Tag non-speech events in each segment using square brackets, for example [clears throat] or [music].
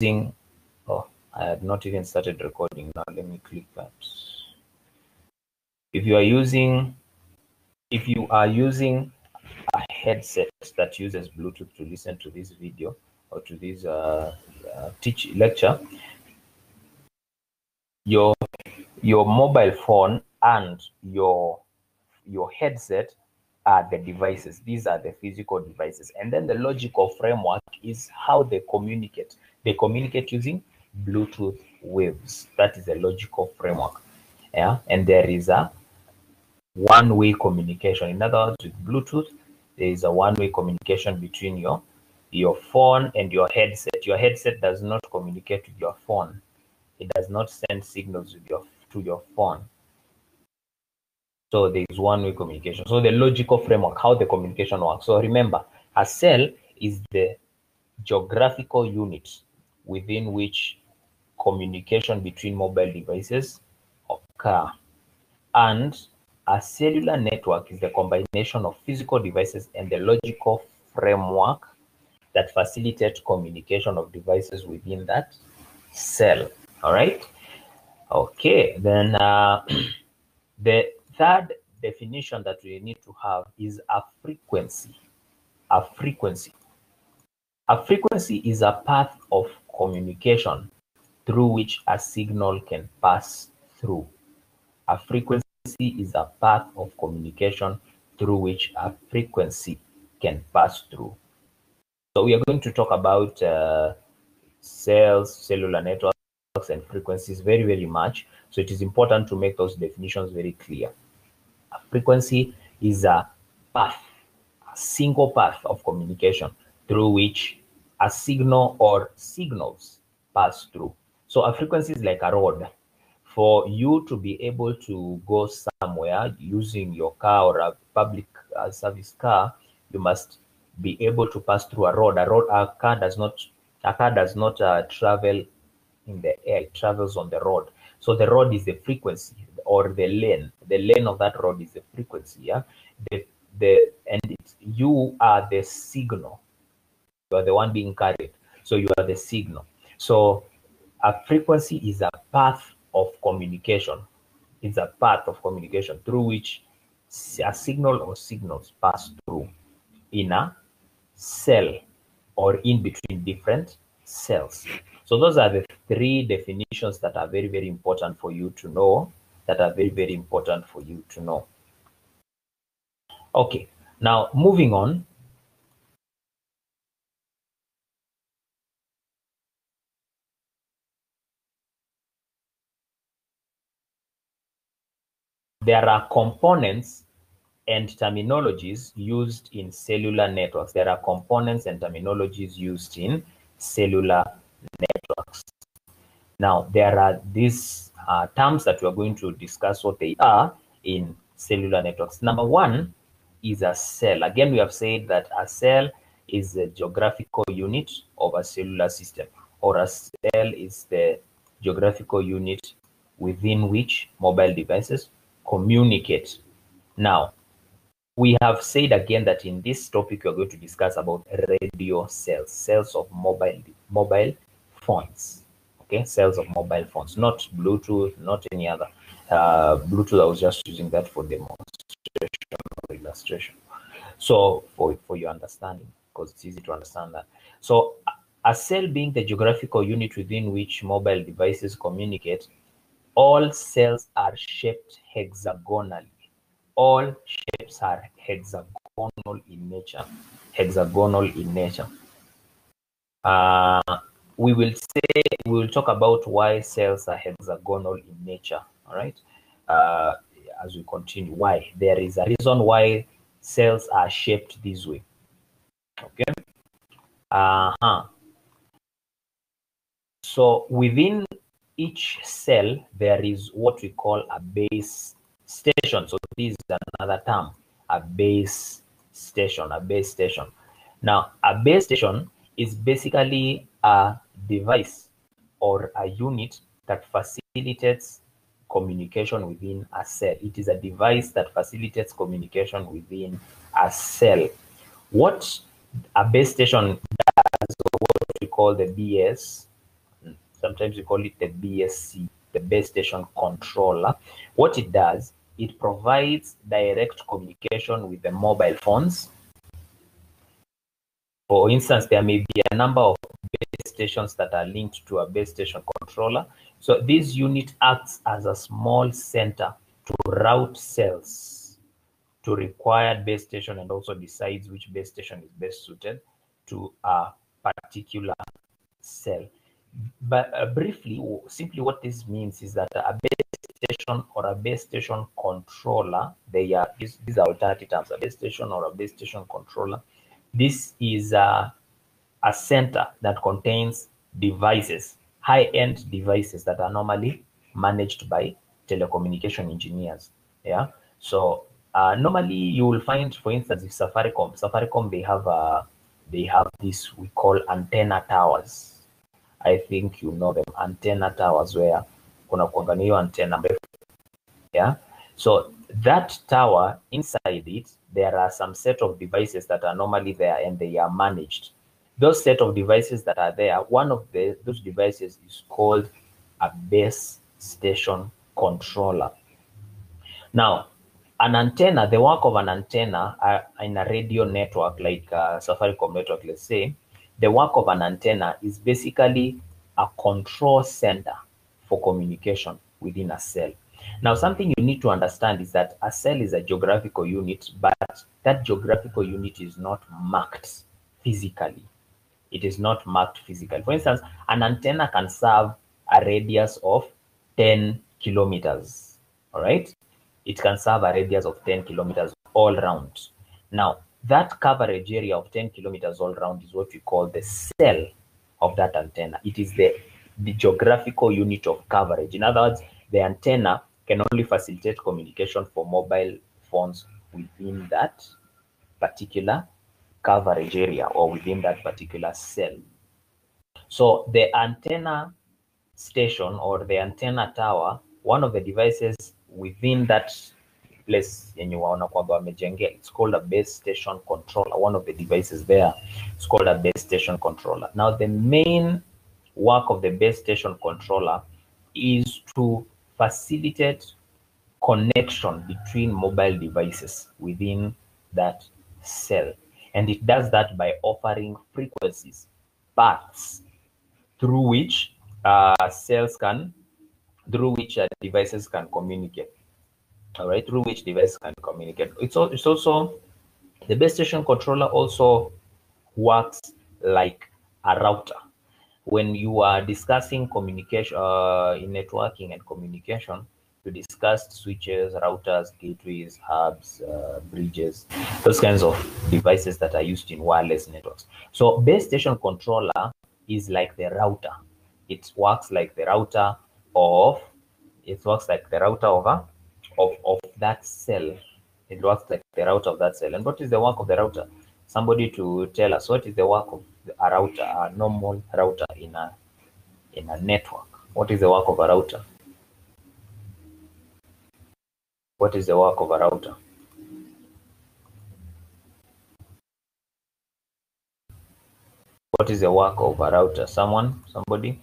using, oh, I had not even started recording now. Let me click that. If you are using, if you are using a headset that uses Bluetooth to listen to this video or to this uh, uh, teach lecture, your your mobile phone and your your headset are the devices. These are the physical devices. And then the logical framework is how they communicate. They communicate using Bluetooth waves. That is a logical framework. Yeah. And there is a one-way communication. In other words, with Bluetooth, there is a one-way communication between your your phone and your headset. Your headset does not communicate with your phone. It does not send signals with your to your phone. So there is one-way communication. So the logical framework, how the communication works. So remember, a cell is the geographical unit within which communication between mobile devices occur. And a cellular network is the combination of physical devices and the logical framework that facilitate communication of devices within that cell. All right. Okay. Then uh, [clears throat] the third definition that we need to have is a frequency. A frequency. A frequency is a path of communication through which a signal can pass through. A frequency is a path of communication through which a frequency can pass through. So we are going to talk about uh, cells, cellular networks, and frequencies very, very much. So it is important to make those definitions very clear. A frequency is a path, a single path of communication through which a signal or signals pass through. So a frequency is like a road. For you to be able to go somewhere using your car or a public uh, service car, you must be able to pass through a road. A road, a car does not, a car does not uh, travel in the air; it travels on the road. So the road is the frequency or the lane. The lane of that road is the frequency. Yeah, the the and it's, you are the signal. You are the one being carried. So you are the signal. So a frequency is a path of communication. It's a path of communication through which a signal or signals pass through in a cell or in between different cells. So those are the three definitions that are very, very important for you to know, that are very, very important for you to know. Okay, now moving on. There are components and terminologies used in cellular networks. There are components and terminologies used in cellular networks. Now, there are these uh, terms that we are going to discuss what they are in cellular networks. Number one is a cell. Again, we have said that a cell is a geographical unit of a cellular system, or a cell is the geographical unit within which mobile devices communicate. Now, we have said again that in this topic we're going to discuss about radio cells, cells of mobile mobile phones. Okay, cells of mobile phones, not Bluetooth, not any other. Uh, Bluetooth, I was just using that for demonstration or illustration. So for, for your understanding, because it's easy to understand that. So a cell being the geographical unit within which mobile devices communicate, all cells are shaped hexagonally all shapes are hexagonal in nature. Hexagonal in nature. Uh, we will say we will talk about why cells are hexagonal in nature. All right. Uh, as we continue, why there is a reason why cells are shaped this way. Okay. Uh huh. So within each cell, there is what we call a base station. So this is another term, a base station, a base station. Now, a base station is basically a device or a unit that facilitates communication within a cell. It is a device that facilitates communication within a cell. What a base station does, or what we call the BS, Sometimes we call it the BSC, the base station controller. What it does, it provides direct communication with the mobile phones. For instance, there may be a number of base stations that are linked to a base station controller. So this unit acts as a small center to route cells to required base station and also decides which base station is best suited to a particular cell. But uh, briefly, simply what this means is that a base station or a base station controller, they are these, these are alternative terms, a base station or a base station controller. This is a, a center that contains devices, high-end devices that are normally managed by telecommunication engineers. Yeah. So uh, normally you will find, for instance, if Safaricom, Safaricom they have a they have this we call antenna towers. I think you know them antenna towers where kuna antenna. Yeah. So that tower inside it, there are some set of devices that are normally there and they are managed. Those set of devices that are there, one of the those devices is called a base station controller. Now, an antenna, the work of an antenna uh, in a radio network like uh, Safaricom network, let's say, the work of an antenna is basically a control center for communication within a cell. Now, something you need to understand is that a cell is a geographical unit, but that geographical unit is not marked physically. It is not marked physically. For instance, an antenna can serve a radius of 10 kilometers. All right. It can serve a radius of 10 kilometers all round. Now, that coverage area of 10 kilometers all round is what we call the cell of that antenna. It is the, the geographical unit of coverage. In other words, the antenna can only facilitate communication for mobile phones within that particular coverage area or within that particular cell. So the antenna station or the antenna tower, one of the devices within that place yenye waona kwamba it's called a base station controller. One of the devices there is called a base station controller. Now the main work of the base station controller is to facilitate connection between mobile devices within that cell. And it does that by offering frequencies, paths through which uh, cells can, through which uh, devices can communicate. All right, through which device can communicate. It's, al- it's also, the base station controller also works like a router when you are discussing communication uh, in networking and communication, you discussed switches, routers, gateways, hubs, uh, bridges, those kinds of devices that are used in wireless networks. So base station controller is like the router. It works like the router of it works like the router of a, of, of that cell. It works like the router of that cell. And what is the work of the router? Somebody to tell us what is the work of a router, a normal router in a in a network. What is the work of a router? What is the work of a router? What is the work of a router? Someone? Somebody?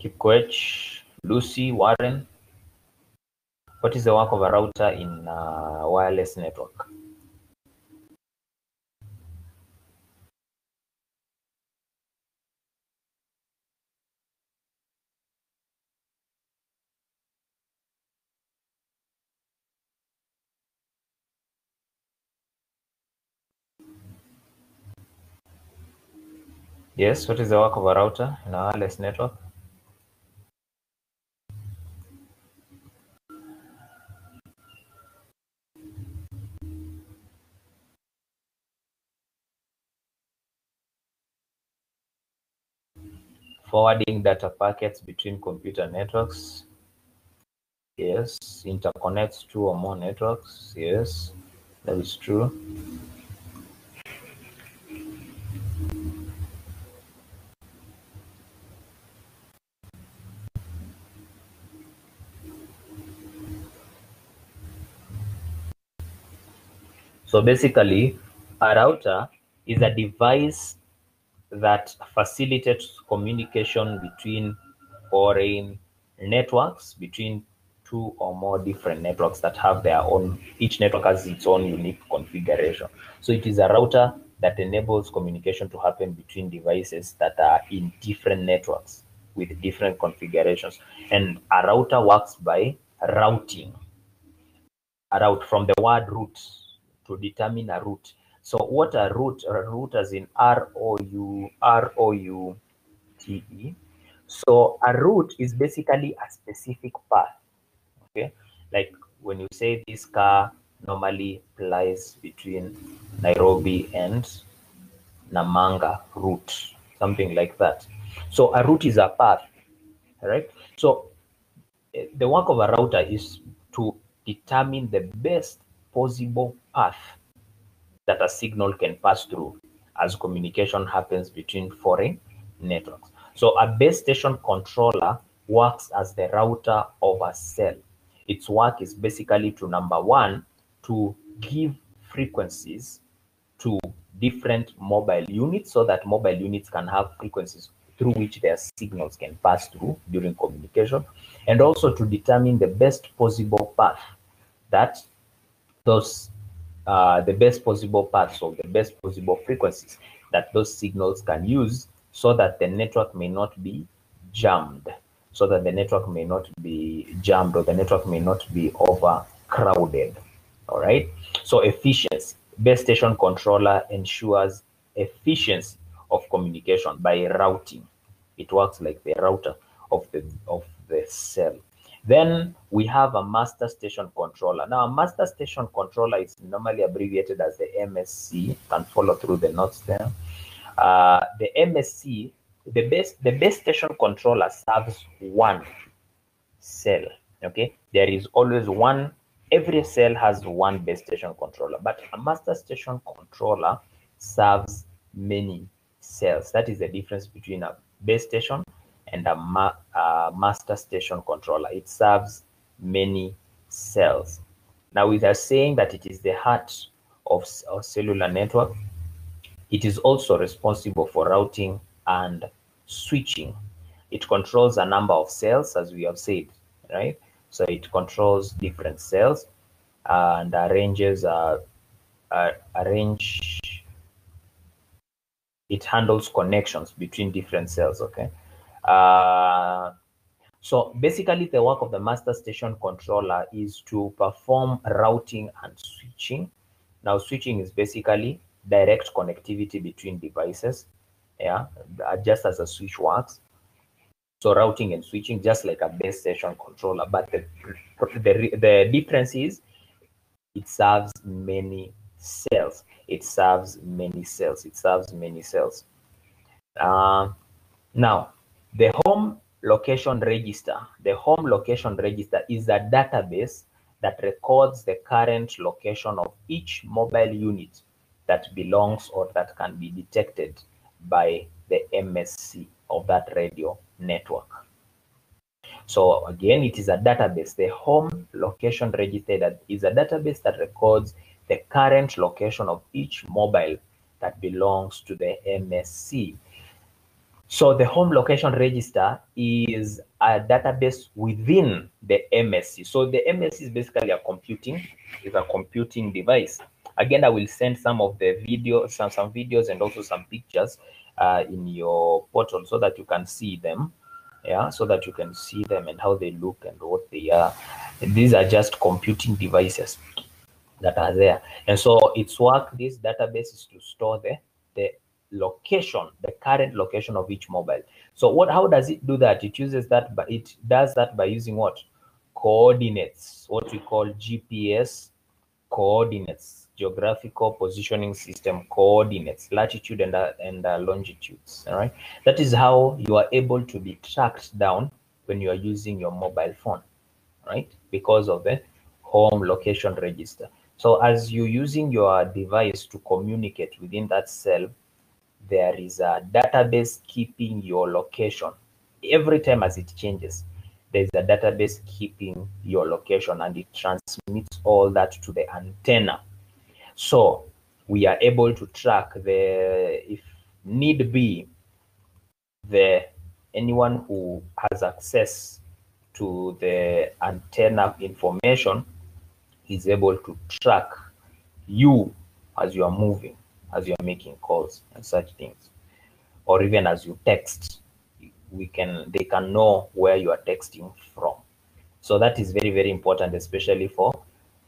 Kipkoech, Lucy, Warren. What is the work of a router in a wireless network? Yes, what is the work of a router in a wireless network? Forwarding data packets between computer networks. Yes, interconnects two or more networks. Yes, that is true. So basically, a router is a device that facilitates communication between foreign networks, between two or more different networks that have their own, each network has its own unique configuration. So it is a router that enables communication to happen between devices that are in different networks with different configurations. And a router works by routing, a route from the word route to determine a route. So what a route, a route as in R-O-U, R-O-U-T-E. So a route is basically a specific path, okay? Like when you say this car normally flies between Nairobi and Namanga route, something like that. So a route is a path, right? So eh, the work of a router is to determine the best possible path that a signal can pass through as communication happens between foreign networks. So a base station controller works as the router of a cell. Its work is basically to number one, to give frequencies to different mobile units so that mobile units can have frequencies through which their signals can pass through during communication and also to determine the best possible path that those uh, the best possible paths or the best possible frequencies that those signals can use so that the network may not be jammed so that the network may not be jammed or the network may not be overcrowded all right? So efficiency base station controller ensures efficiency of communication by routing. It works like the router of the of the cell then we have a master station controller. Now a master station controller is normally abbreviated as the msc can follow through the notes there. Uh, the msc the base the base station controller serves one cell okay? There is always one every cell has one base station controller. But a master station controller serves many cells. That is the difference between a base station and a ma master station controller it serves many cells now we are saying that it is the heart of a cellular network it is also responsible for routing and switching. It controls a number of cells, as we have said, right? So it controls different cells and arranges, uh, uh, arrange, it handles connections between different cells, okay? Uh, so basically the work of the master station controller is to perform routing and switching. Now switching is basically direct connectivity between devices yeah just as a switch works. So routing and switching just like a base station controller. But the the, the difference is it serves many cells. It serves many cells. It serves many cells. Uh, now the home location register the home location register is a database that records the current location of each mobile unit that belongs or that can be detected by the MSC of that radio network. So again, it is a database. The home location register is a database that records the current location of each mobile that belongs to the MSC. So the home location register is a database within the MSC. So the MSC is basically a computing, is a computing device. Again i will send some of the video some some videos and also some pictures uh, in your portal so that you can see them. Yeah so that you can see them and how they look and what they are. And these are just computing devices that are there. And so its work this database is to store the the location the current location of each mobile so what how does it do that it uses that but it does that by using what coordinates what we call gps coordinates geographical positioning system coordinates, latitude and, uh, and uh, longitudes. All right. That is how you are able to be tracked down when you are using your mobile phone, right? Because of the home location register. So as you're using your device to communicate within that cell, there is a database keeping your location every time as it changes. There's a database keeping your location and it transmits all that to the antenna so we are able to track the if need be the anyone who has access to the antenna information is able to track you as you are moving, as you are making calls and such things, or even as you text. We can they can know where you are texting from. So that is very very important, especially for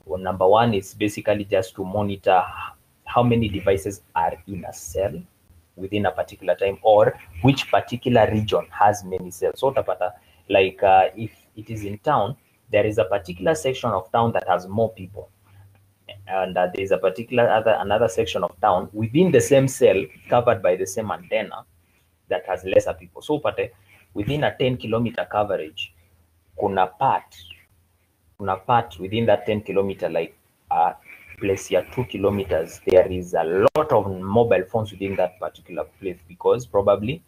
well, number one is basically just to monitor how many devices are in a cell within a particular time or which particular region has many cells. So utapata like uh, if it is in town, there is a particular section of town that has more people and uh, there is a particular other another section of town within the same cell covered by the same antenna that has lesser people. So within a 10 kilometer coverage kuna part kuna part within that 10 kilometer like uh, place ya 2 kilometers there is a lot of mobile phones within that particular place because probably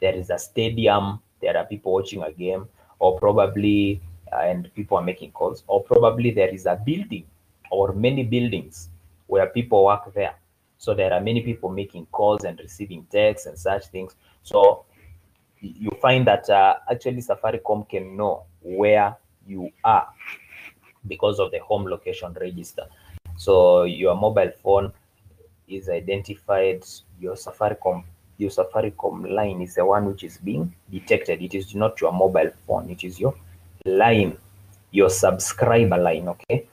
there is a stadium there are people watching a game or probably uh, and people are making calls or probably there is a building or many buildings where people work there. So there are many people making calls and receiving texts and such things. So you find that uh, actually Safaricom can know where you are because of the home location register. So your mobile phone is identified, your Safaricom your Safaricom line is the one which is being detected. It is not your mobile phone, it is your line, your subscriber line, okay?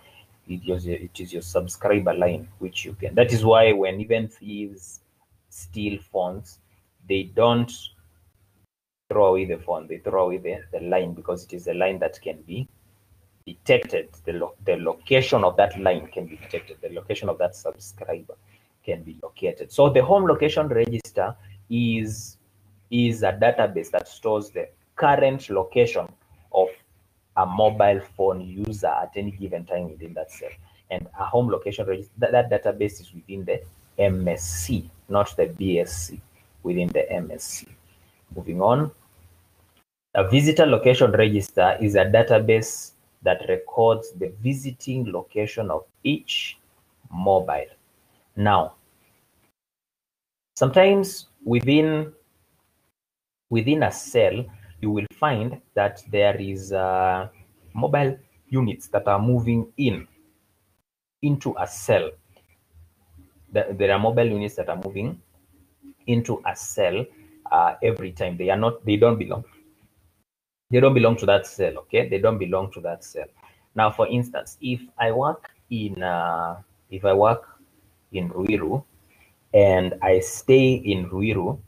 It is, it is your subscriber line which you can. That is why when even thieves steal phones they don't throw away the phone they throw away the, the line because it is a line that can be detected. The, lo- the location of that line can be detected. The location of that subscriber can be located. So the home location register is is a database that stores the current location a mobile phone user at any given time within that cell. And a home location register, that, that database is within the MSC, not the BSC, within the MSC. Moving on. A visitor location register is a database that records the visiting location of each mobile. Now, sometimes within within a cell, you will find that there is uh, mobile units that are moving in into a cell. There are mobile units that are moving into a cell uh, every time. They are not. They don't belong. They don't belong to that cell. Okay, they don't belong to that cell. Now, for instance, if I work in uh, if I work in Ruiru and I stay in Ruiru,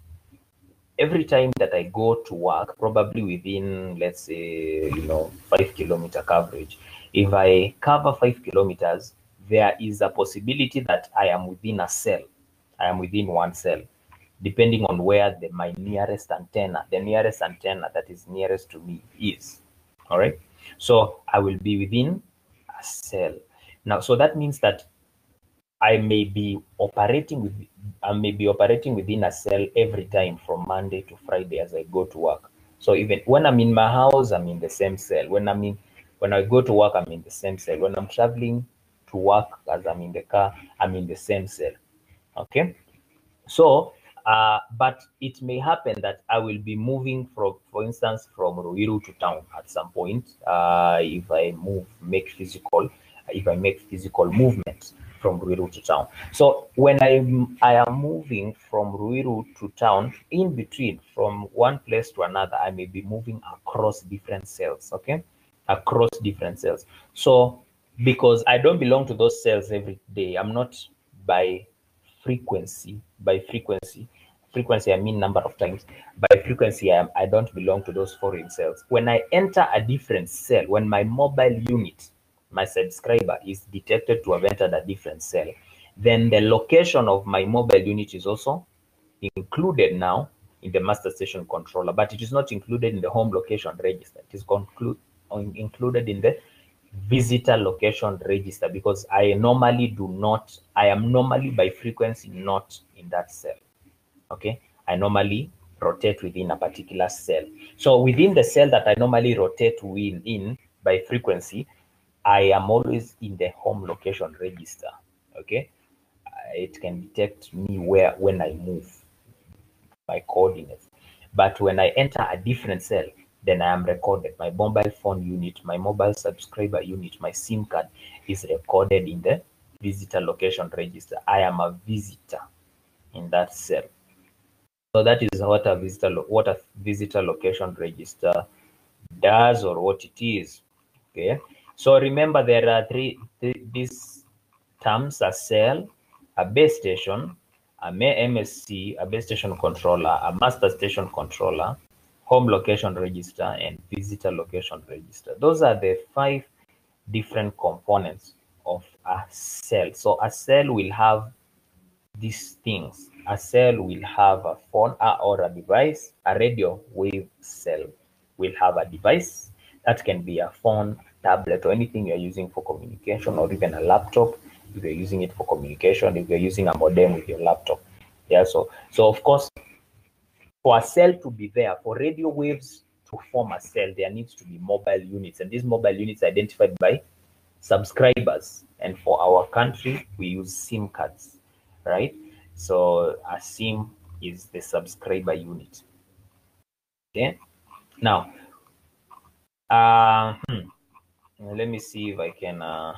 every time that I go to work, probably within, let's say, you know, five kilometer coverage, if I cover five kilometers, there is a possibility that I am within a cell. I am within one cell, depending on where the, my nearest antenna, the nearest antenna that is nearest to me is. All right. So I will be within a cell. Now, so that means that I may be operating with I may be operating within a cell every time from Monday to Friday as I go to work. So even when I'm in my house, I'm in the same cell. When I'm in when I go to work, I'm in the same cell. When I'm traveling to work as I'm in the car, I'm in the same cell. Okay. So uh, but it may happen that I will be moving from, for instance, from Ruiru to town at some point. Uh, if I move, make physical, if I make physical movements from Ruiru to town. So when I I am moving from Ruiru to town, in between from one place to another, I may be moving across different cells. Okay, across different cells. So because I don't belong to those cells every day, I'm not by frequency. By frequency, frequency I mean number of times. By frequency, I, I don't belong to those foreign cells. When I enter a different cell, when my mobile unit my subscriber is detected to have entered a different cell, then the location of my mobile unit is also included now in the master station controller, but it is not included in the home location register. It is included in the visitor location register because I normally do not, I am normally by frequency not in that cell. Okay, I normally rotate within a particular cell. So within the cell that I normally rotate within by frequency, I am always in the home location register. Okay, Uh, it can detect me where when I move my coordinates. But when I enter a different cell, then I am recorded. My mobile phone unit, my mobile subscriber unit, my SIM card is recorded in the visitor location register. I am a visitor in that cell. So that is what a visitor what a visitor location register does or what it is. Okay. So remember there are three th these terms: a cell, a base station, a MSC, a base station controller, a master station controller, home location register, and visitor location register. Those are the five different components of a cell. So a cell will have these things. A cell will have a phone or a device. A radio wave cell will have a device that can be a phone, tablet, or anything you're using for communication, or even a laptop if you're using it for communication, if you're using a modem with your laptop. Yeah, so so of course, for a cell to be there, for radio waves to form a cell, there needs to be mobile units, and these mobile units identified by subscribers. And for our country, we use SIM cards, right? So a SIM is the subscriber unit. Okay. Now, uh, hmm, let me see if I can. Uh,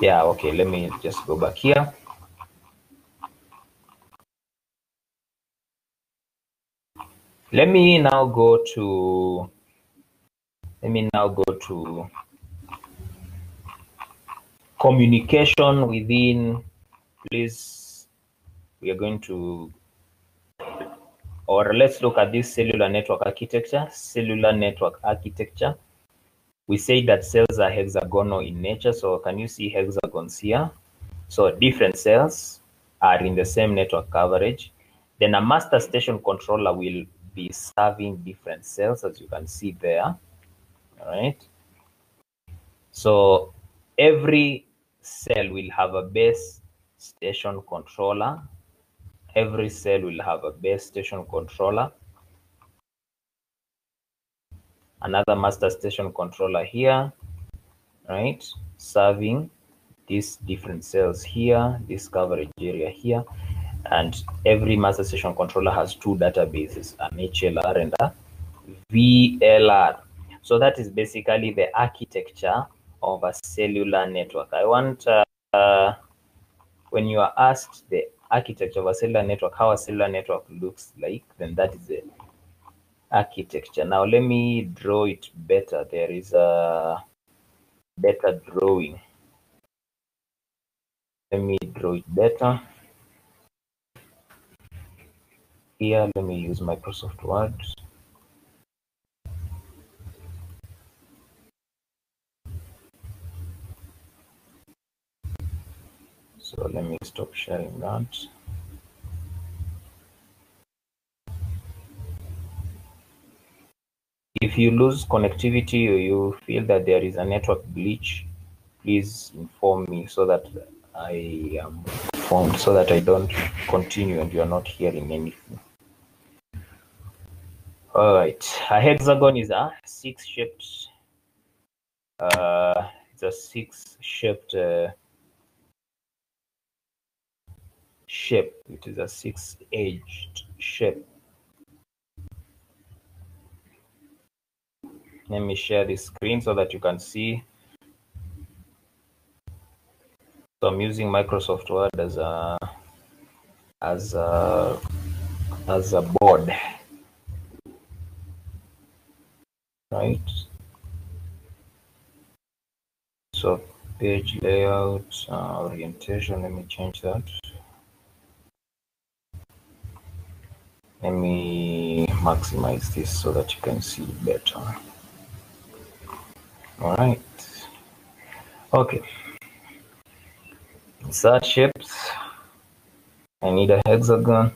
yeah, okay. Let me just go back here. Let me now go to. Let me now go to communication within, please, we are going to, or let's look at this cellular network architecture, cellular network architecture. We say that cells are hexagonal in nature. So can you see hexagons here? So different cells are in the same network coverage. Then a master station controller will be serving different cells, as you can see there. All right. So every cell will have a base station controller. Every cell will have a base station controller. Another master station controller here, right? Serving these different cells here, this coverage area here. And every master station controller has two databases, an HLR and a VLR. So that is basically the architecture of a cellular network. I want, uh, when you are asked the architecture of a cellular network, how a cellular network looks like, then that is the architecture. Now let me draw it better. There is a better drawing. Let me draw it better. Here, let me use Microsoft Word. So let me stop sharing that. If you lose connectivity or you feel that there is a network glitch, please inform me so that I am informed so that I don't continue and you're not hearing anything. All right, a hexagon is a six shaped, uh, it's a six shaped uh, shape. It is a six edged shape. Let me share the screen so that you can see. So I'm using Microsoft Word as a as a as a board. Right. So page layout, uh, orientation, let me change that. Let me maximize this so that you can see better. All right. Okay. Insert shapes. I need a hexagon.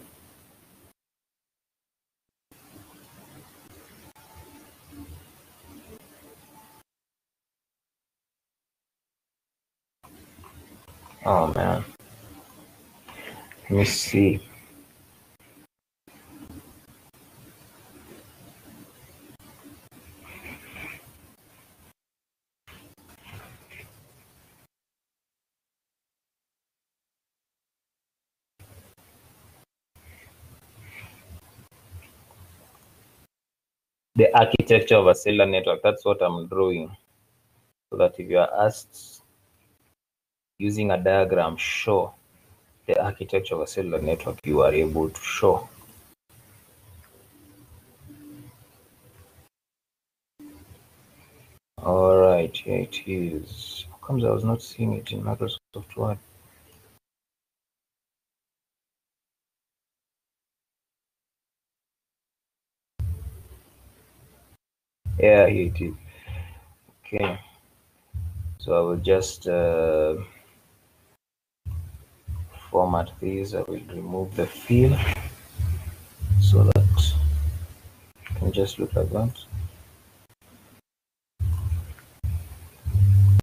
Oh man. Let me see. The architecture of a cellular network. That's what I'm drawing. So that if you are asked using a diagram, show the architecture of a cellular network, you are able to show. All right, here it is. How comes I was not seeing it in Microsoft Word? Yeah, here it is. Okay. So I will just uh, format these. I will remove the fill so that it can just look like that.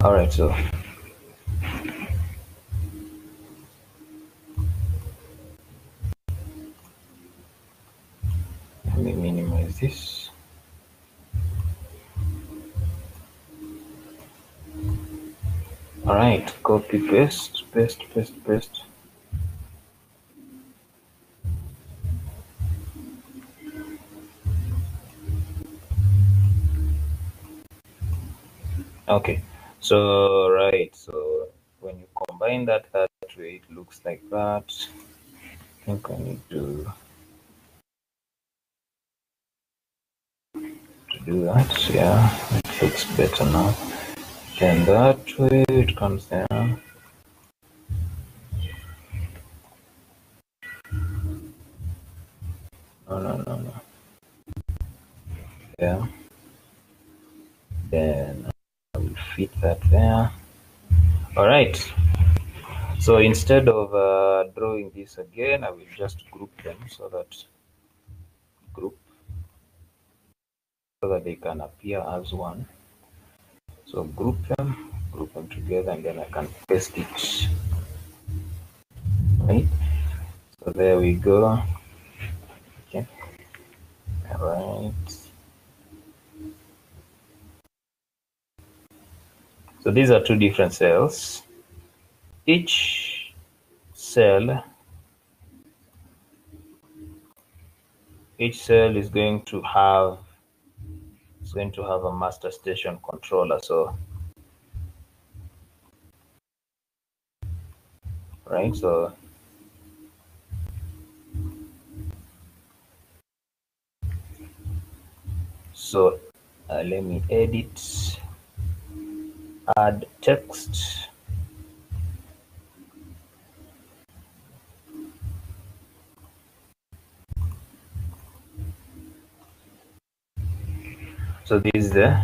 All right, so copy, paste, paste, paste, paste. Okay, so right, so when you combine that that way, it looks like that. I think I need to to do that. Yeah, it looks better now. Then that way it comes down. No, no, no, no. Yeah. Then I will fit that there. All right. So instead of uh, drawing this again, I will just group them so that group so that they can appear as one. So group them, group them together, and then I can paste it. Right. So there we go. Okay. All right. So these are two different cells. Each cell, each cell is going to have going to have a master station controller. So right, so so uh, let me edit add text so this is the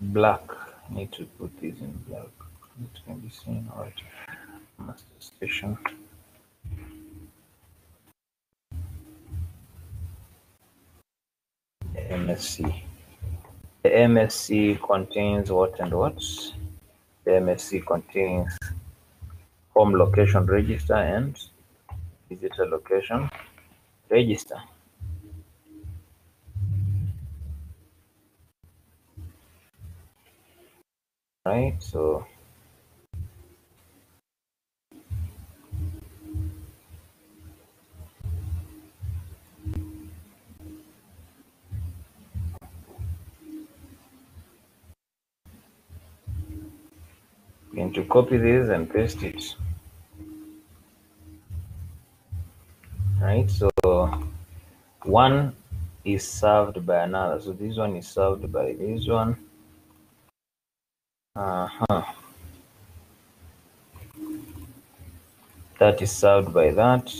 black. I need to put this in black. It can be seen. All right master station. MSC the MSC contains what and what? The MSC contains home location register and visitor location register. Right so to copy this and paste it. Right so one is served by another. So this one is served by this one. Uh-huh. That is served by that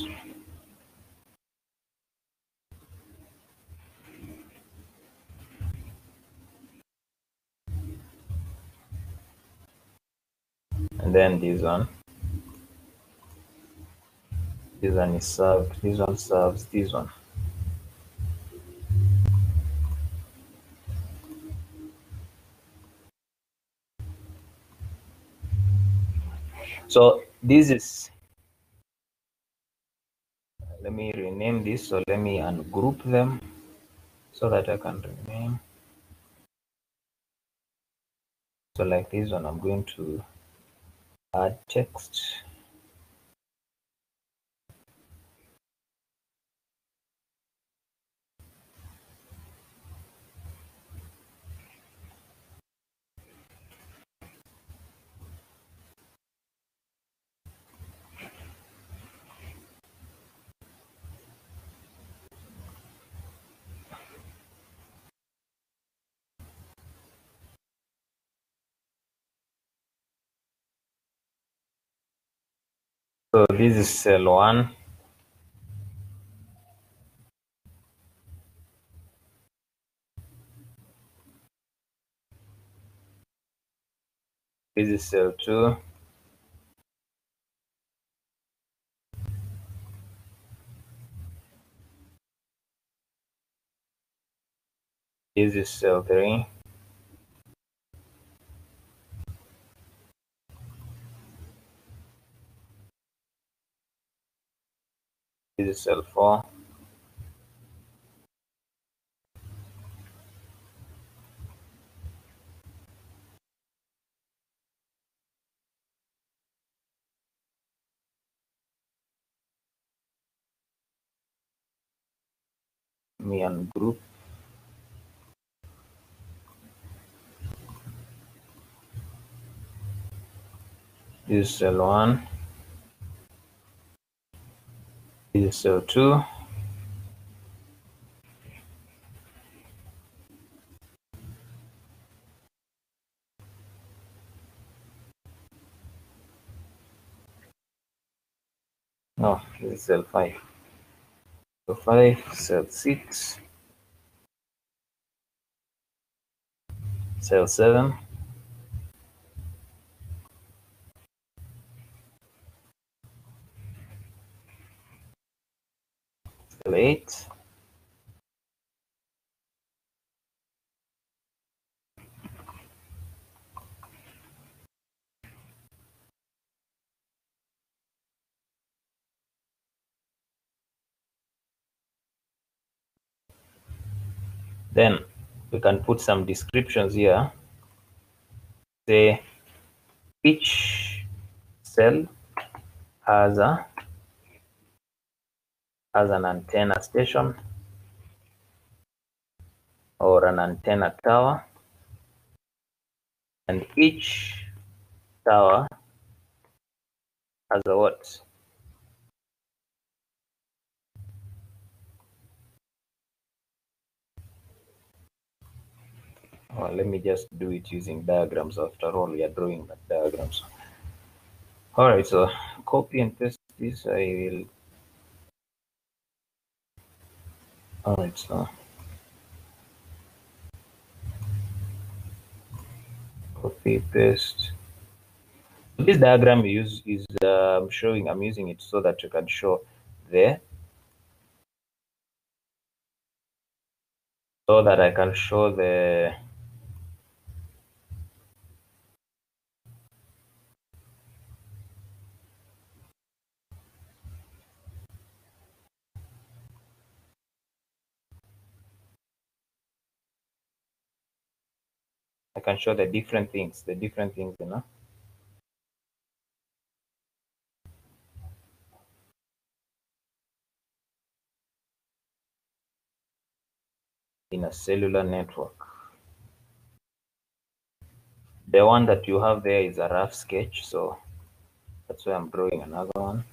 this one. This one is served. This one serves this one. So this is let me rename this. So let me ungroup them so that i can rename. So like this one, I'm going to Uh, text. So this is cell one. This is cell two. This is cell three. Four. Me and group. This is one lesotho no this is cell 5 so 5 cell 6 cell 7 late then we can put some descriptions here. Say each cell has a has an antenna station or an antenna tower and each tower has a what Oh, let me just do it using diagrams. After all, we are drawing the diagrams. All right, so copy and paste this. I will. All right, so copy paste. This diagram use is um, showing. I'm using it so that you can show there, so that I can show the can show the different things, the different things, you know. In a cellular network. The one that you have there is a rough sketch, so that's why I'm drawing another one.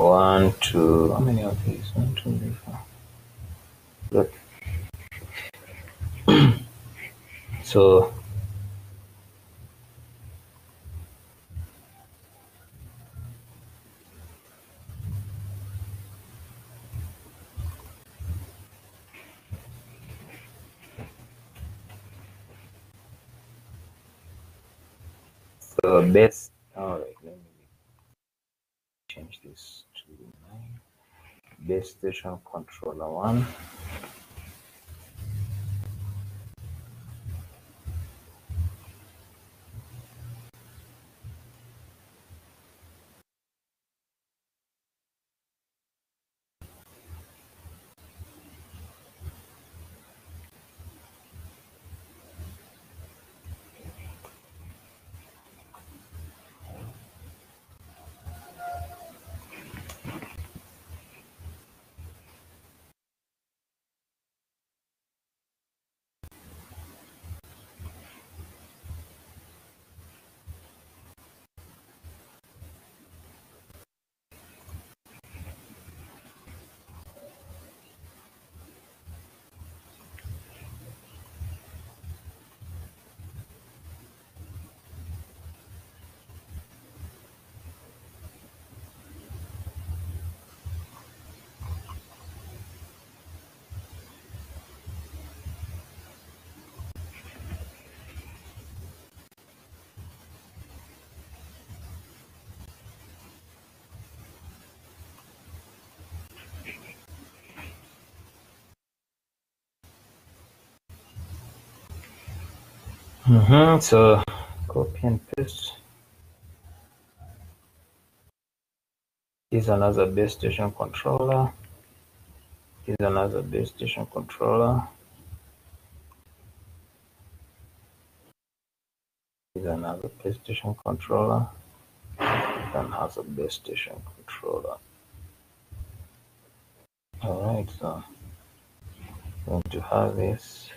One, two, how many of these? One, two, three, four. Good. [clears throat] so so best all right let me change this to nine base station controller one Mm-hmm. So copy and paste. Here's another base station controller. Here's another base station controller. Here's another base station controller. Then has a base station controller. Alright, so going to have this.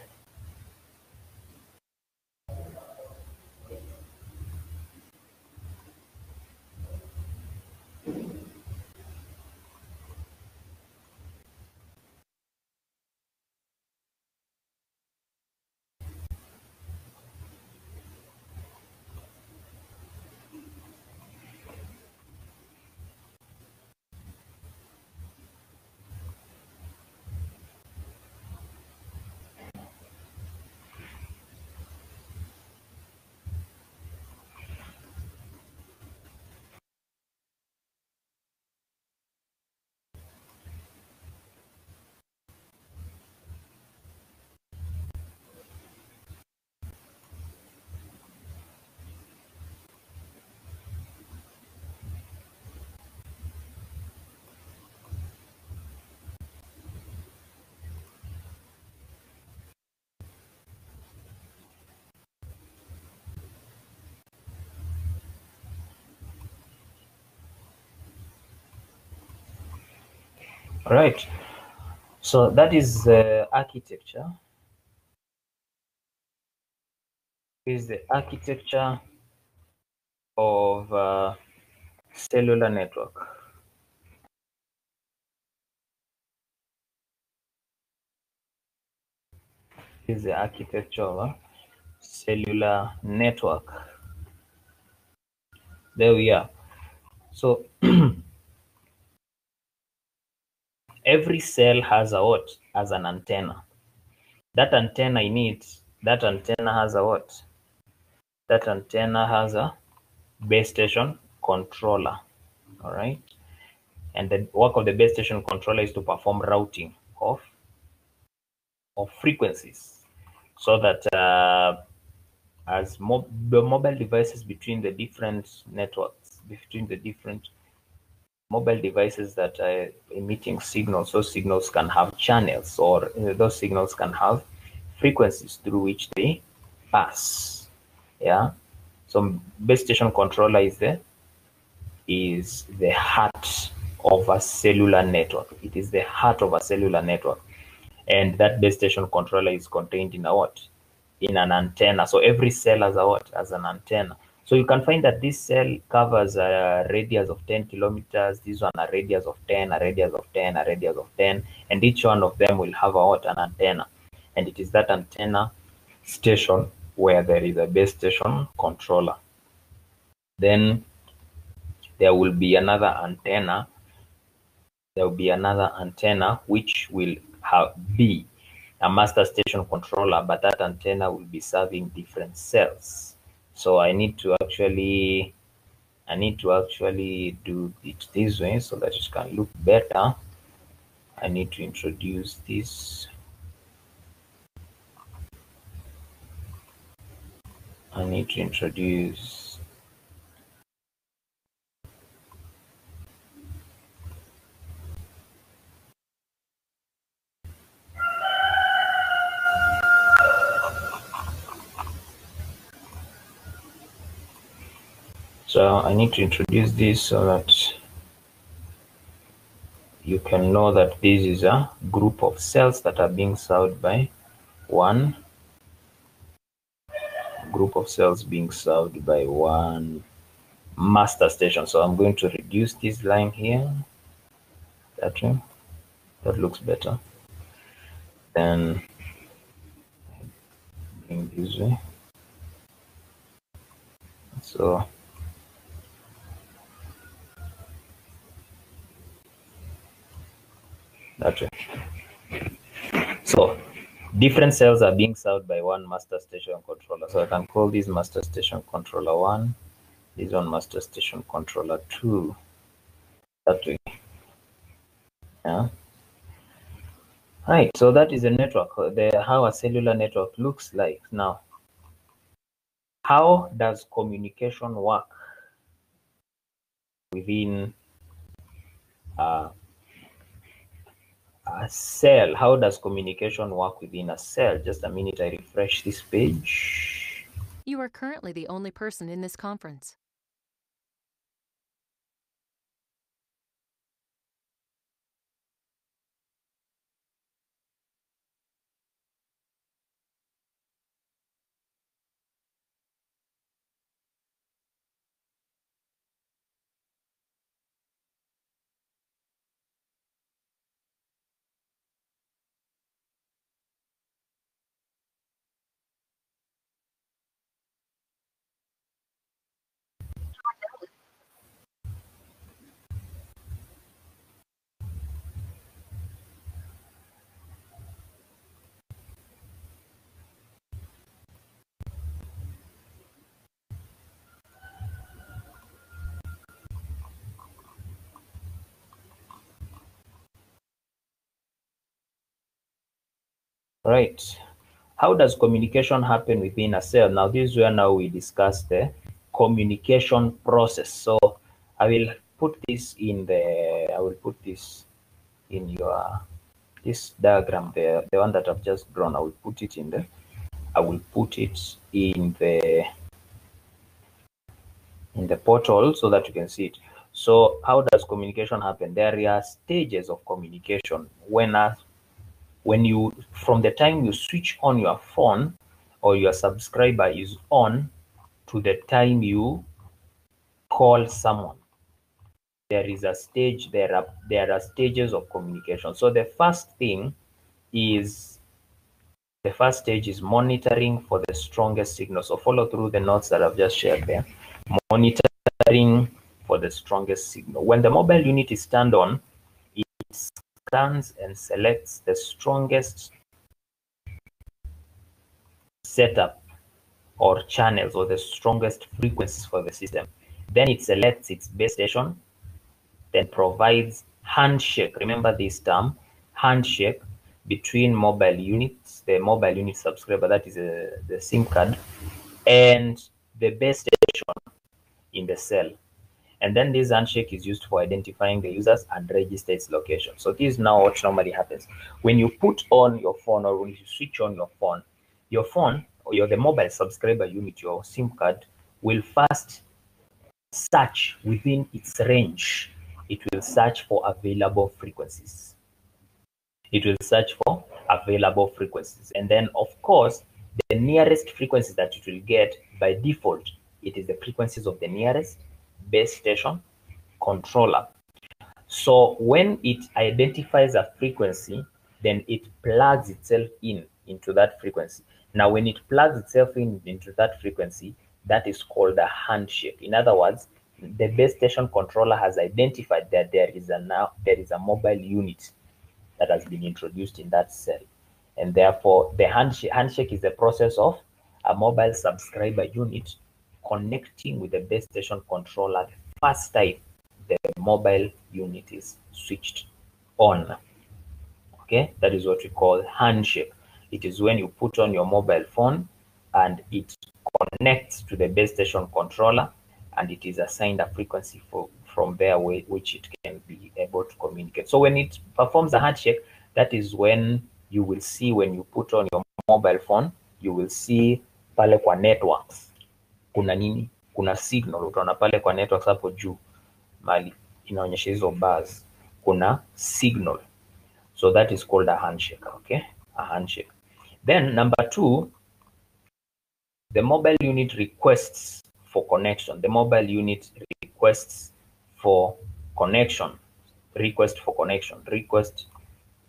All right. So that is the architecture. Is the architecture of uh, cellular network. Is the architecture of cellular network. There we are. So [clears throat] every cell has a what? As an antenna. That antenna in it, that antenna has a what? That antenna has a base station controller. All right. And the work of the base station controller is to perform routing of of frequencies so that uh, as the mobile devices between the different networks, between the different mobile devices that are emitting signals, those signals can have channels or those signals can have frequencies through which they pass. Yeah. So base station controller is the is the heart of a cellular network. It is the heart of a cellular network. And that base station controller is contained in a what? In an antenna. So every cell has a what? As an antenna. So you can find that this cell covers a radius of 10 kilometers, this one a radius of 10, a radius of 10, a radius of 10, and each one of them will have a what? An antenna. And it is that antenna station where there is a base station controller. Then there will be another antenna. There will be another antenna which will have be a master station controller, but that antenna will be serving different cells. So I need to actually I need to actually do it this way so that it can look better. I need to introduce this. I need to introduce So I need to introduce this so that you can know that this is a group of cells that are being served by one group of cells being served by one master station. So I'm going to reduce this line here. That way. That looks better. Then bring this way. So that way. So different cells are being served by one master station controller. So I can call this master station controller one, this one master station controller two. That way. Yeah. Right. So that is a network. The how a cellular network looks like now. how does communication work within uh, a cell? How does communication work within a cell? Just a minute, I refresh this page. You are currently the only person in this conference. Right. How does communication happen within a cell? Now, this is where now we discuss the communication process. So I will put this in the, I will put this in your, this diagram there, the one that I've just drawn, I will put it in there. I will put it in the, in the portal so that you can see it. So how does communication happen? There are stages of communication. When a when you from the time you switch on your phone or your subscriber is on to the time you call someone there is a stage there are there are stages of communication. So the first thing is the first stage is monitoring for the strongest signal so follow through the notes that i've just shared there. Monitoring for the strongest signal. When the mobile unit is turned on and selects the strongest setup or channels or the strongest frequencies for the system. Then it selects its base station, then provides handshake. Remember this term, handshake between mobile units, the mobile unit subscriber, that is a, uh, the SIM card, and the base station in the cell. And then this handshake is used for identifying the users and register its location. So this is now what normally happens. When you put on your phone or when you switch on your phone, your phone or your the mobile subscriber unit, your SIM card, will first search within its range. It will search for available frequencies. It will search for available frequencies. And then, of course, the nearest frequencies that it will get by default, it is the frequencies of the nearest base station controller. So when it identifies a frequency, then it plugs itself in into that frequency. Now, when it plugs itself in into that frequency, that is called a handshake. In other words, the base station controller has identified that there is a now there is a mobile unit that has been introduced in that cell, and therefore the handshake, handshake is the process of a mobile subscriber unit connecting with the base station controller the first time the mobile unit is switched on. Okay, that is what we call handshake. It is when you put on your mobile phone and it connects to the base station controller and it is assigned a frequency for from there which it can be able to communicate. So when it performs a handshake, that is when you will see when you put on your mobile phone, you will see pale networks kuna nini, kuna signal utaona pale kwa networks hapo juu mali inaonyesha hizo bars, kuna signal, so that is called a handshake. Okay, a handshake. Then number two, the mobile unit requests for connection. The mobile unit requests for connection, request for connection, request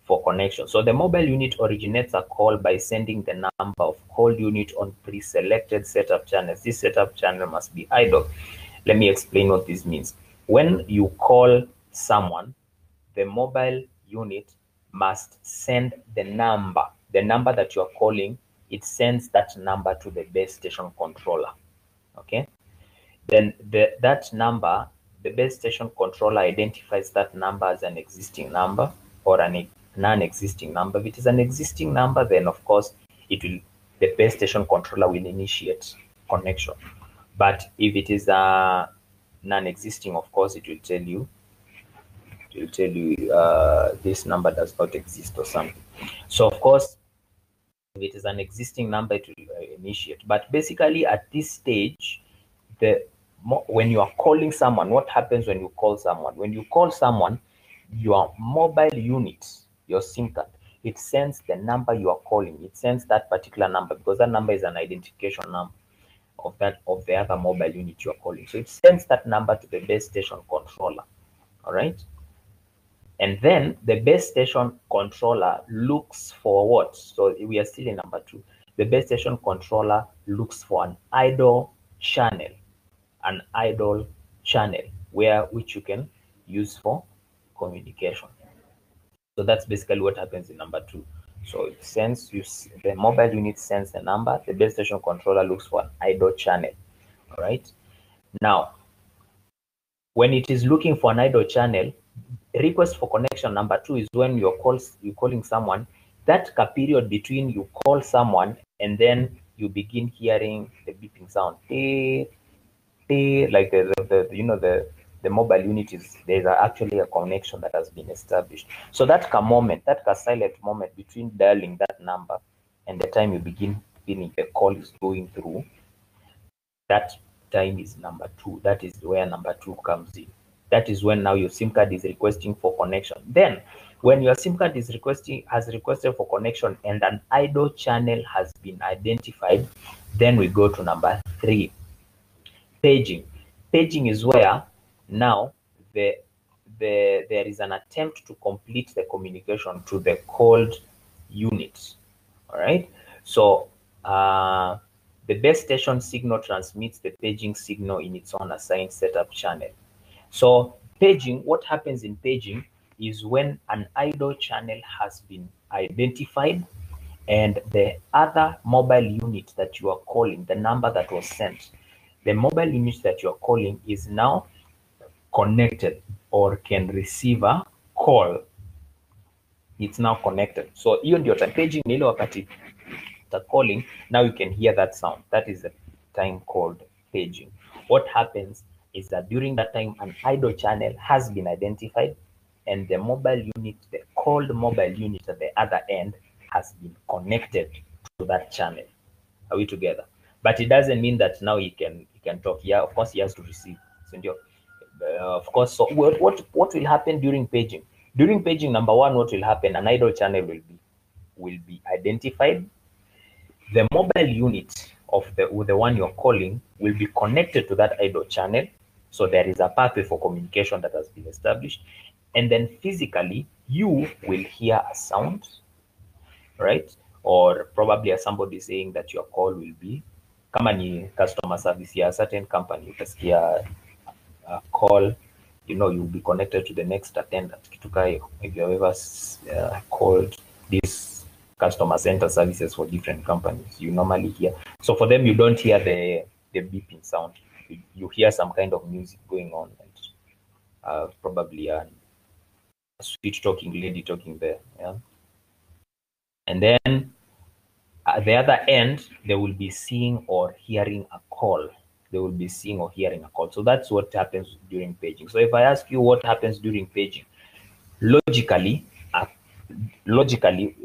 for connection. So the mobile unit originates a call by sending the number of call unit on pre-selected setup channels. This setup channel must be idle. Let me explain what this means. When you call someone, the mobile unit must send the number, the number that you are calling, it sends that number to the base station controller. Okay. Then the, that number, the base station controller identifies that number as an existing number or an non-existing number. If it is an existing number, then of course it will the base station controller will initiate connection. But if it is a non-existing, of course, it will tell you it will tell you uh, this number does not exist or something. So of course, if it is an existing number, it will uh, initiate. But basically, at this stage, the when you are calling someone, what happens when you call someone? When you call someone, your mobile unit, your SIM card, it sends the number you are calling. It sends that particular number because that number is an identification number of that of the other mobile unit you are calling. So it sends that number to the base station controller. All right. And then the base station controller looks for what? So we are still in number two. The base station controller looks for an idle channel, an idle channel where which you can use for communication. So that's basically what happens in number two. So it sends you the mobile unit sends the number, the base station controller looks for an idle channel. All right. Now, when it is looking for an idle channel, request for connection number two is when you're calls you're calling someone. That period between you call someone and then you begin hearing the beeping sound, like the, the, the you know the the mobile unit is there's actually a connection that has been established. So that moment, that silent moment between dialing that number and the time you begin feeling the call is going through, that time is number two. That is where number two comes in. That is when now your SIM card is requesting for connection. Then when your SIM card is requesting has requested for connection and an idle channel has been identified, then we go to number three. Paging. Paging is where now, the, the, there is an attempt to complete the communication to the called unit. All right. So uh, the base station signal transmits the paging signal in its own assigned setup channel. So paging, what happens in paging is when an idle channel has been identified and the other mobile unit that you are calling, the number that was sent, the mobile unit that you are calling is now connected or can receive a call. It's now connected. So hiyo ndio time paging ni wakati the calling now you can hear that sound. That is the time called paging. What happens is that during that time an idle channel has been identified and the mobile unit the called mobile unit at the other end has been connected to that channel. Are we together? But it doesn't mean that now he can he can talk. Yeah of course he has to receive. So uh, of course, so what, what, what will happen during paging? During paging, number one, what will happen? An idle channel will be will be identified. The mobile unit of the the one you're calling will be connected to that idle channel. So there is a pathway for communication that has been established. And then physically, you will hear a sound, right? Or probably as somebody saying that your call will be ni customer service ya certain company utasikia uh, call, you know, you'll be connected to the next attendant. If you ever uh, called these customer center services for different companies, you normally hear. So for them, you don't hear the the beeping sound. You, you hear some kind of music going on, and uh, probably a, a sweet talking lady talking there. Yeah, and then at the other end, they will be seeing or hearing a call they will be seeing or hearing a call. So that's what happens during paging. So if I ask you what happens during paging, logically, uh, logically,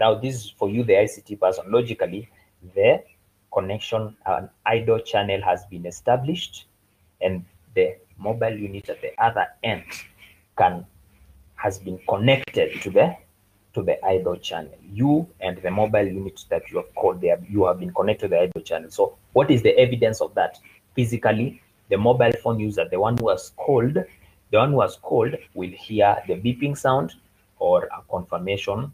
now this is for you, the ICT person, logically, the connection, an idle channel has been established and the mobile unit at the other end can has been connected to the to the idle channel. You and the mobile unit that you have called there, you have been connected to the idle channel. So what is the evidence of that? Physically, the mobile phone user, the one who has called, the one who has called will hear the beeping sound or a confirmation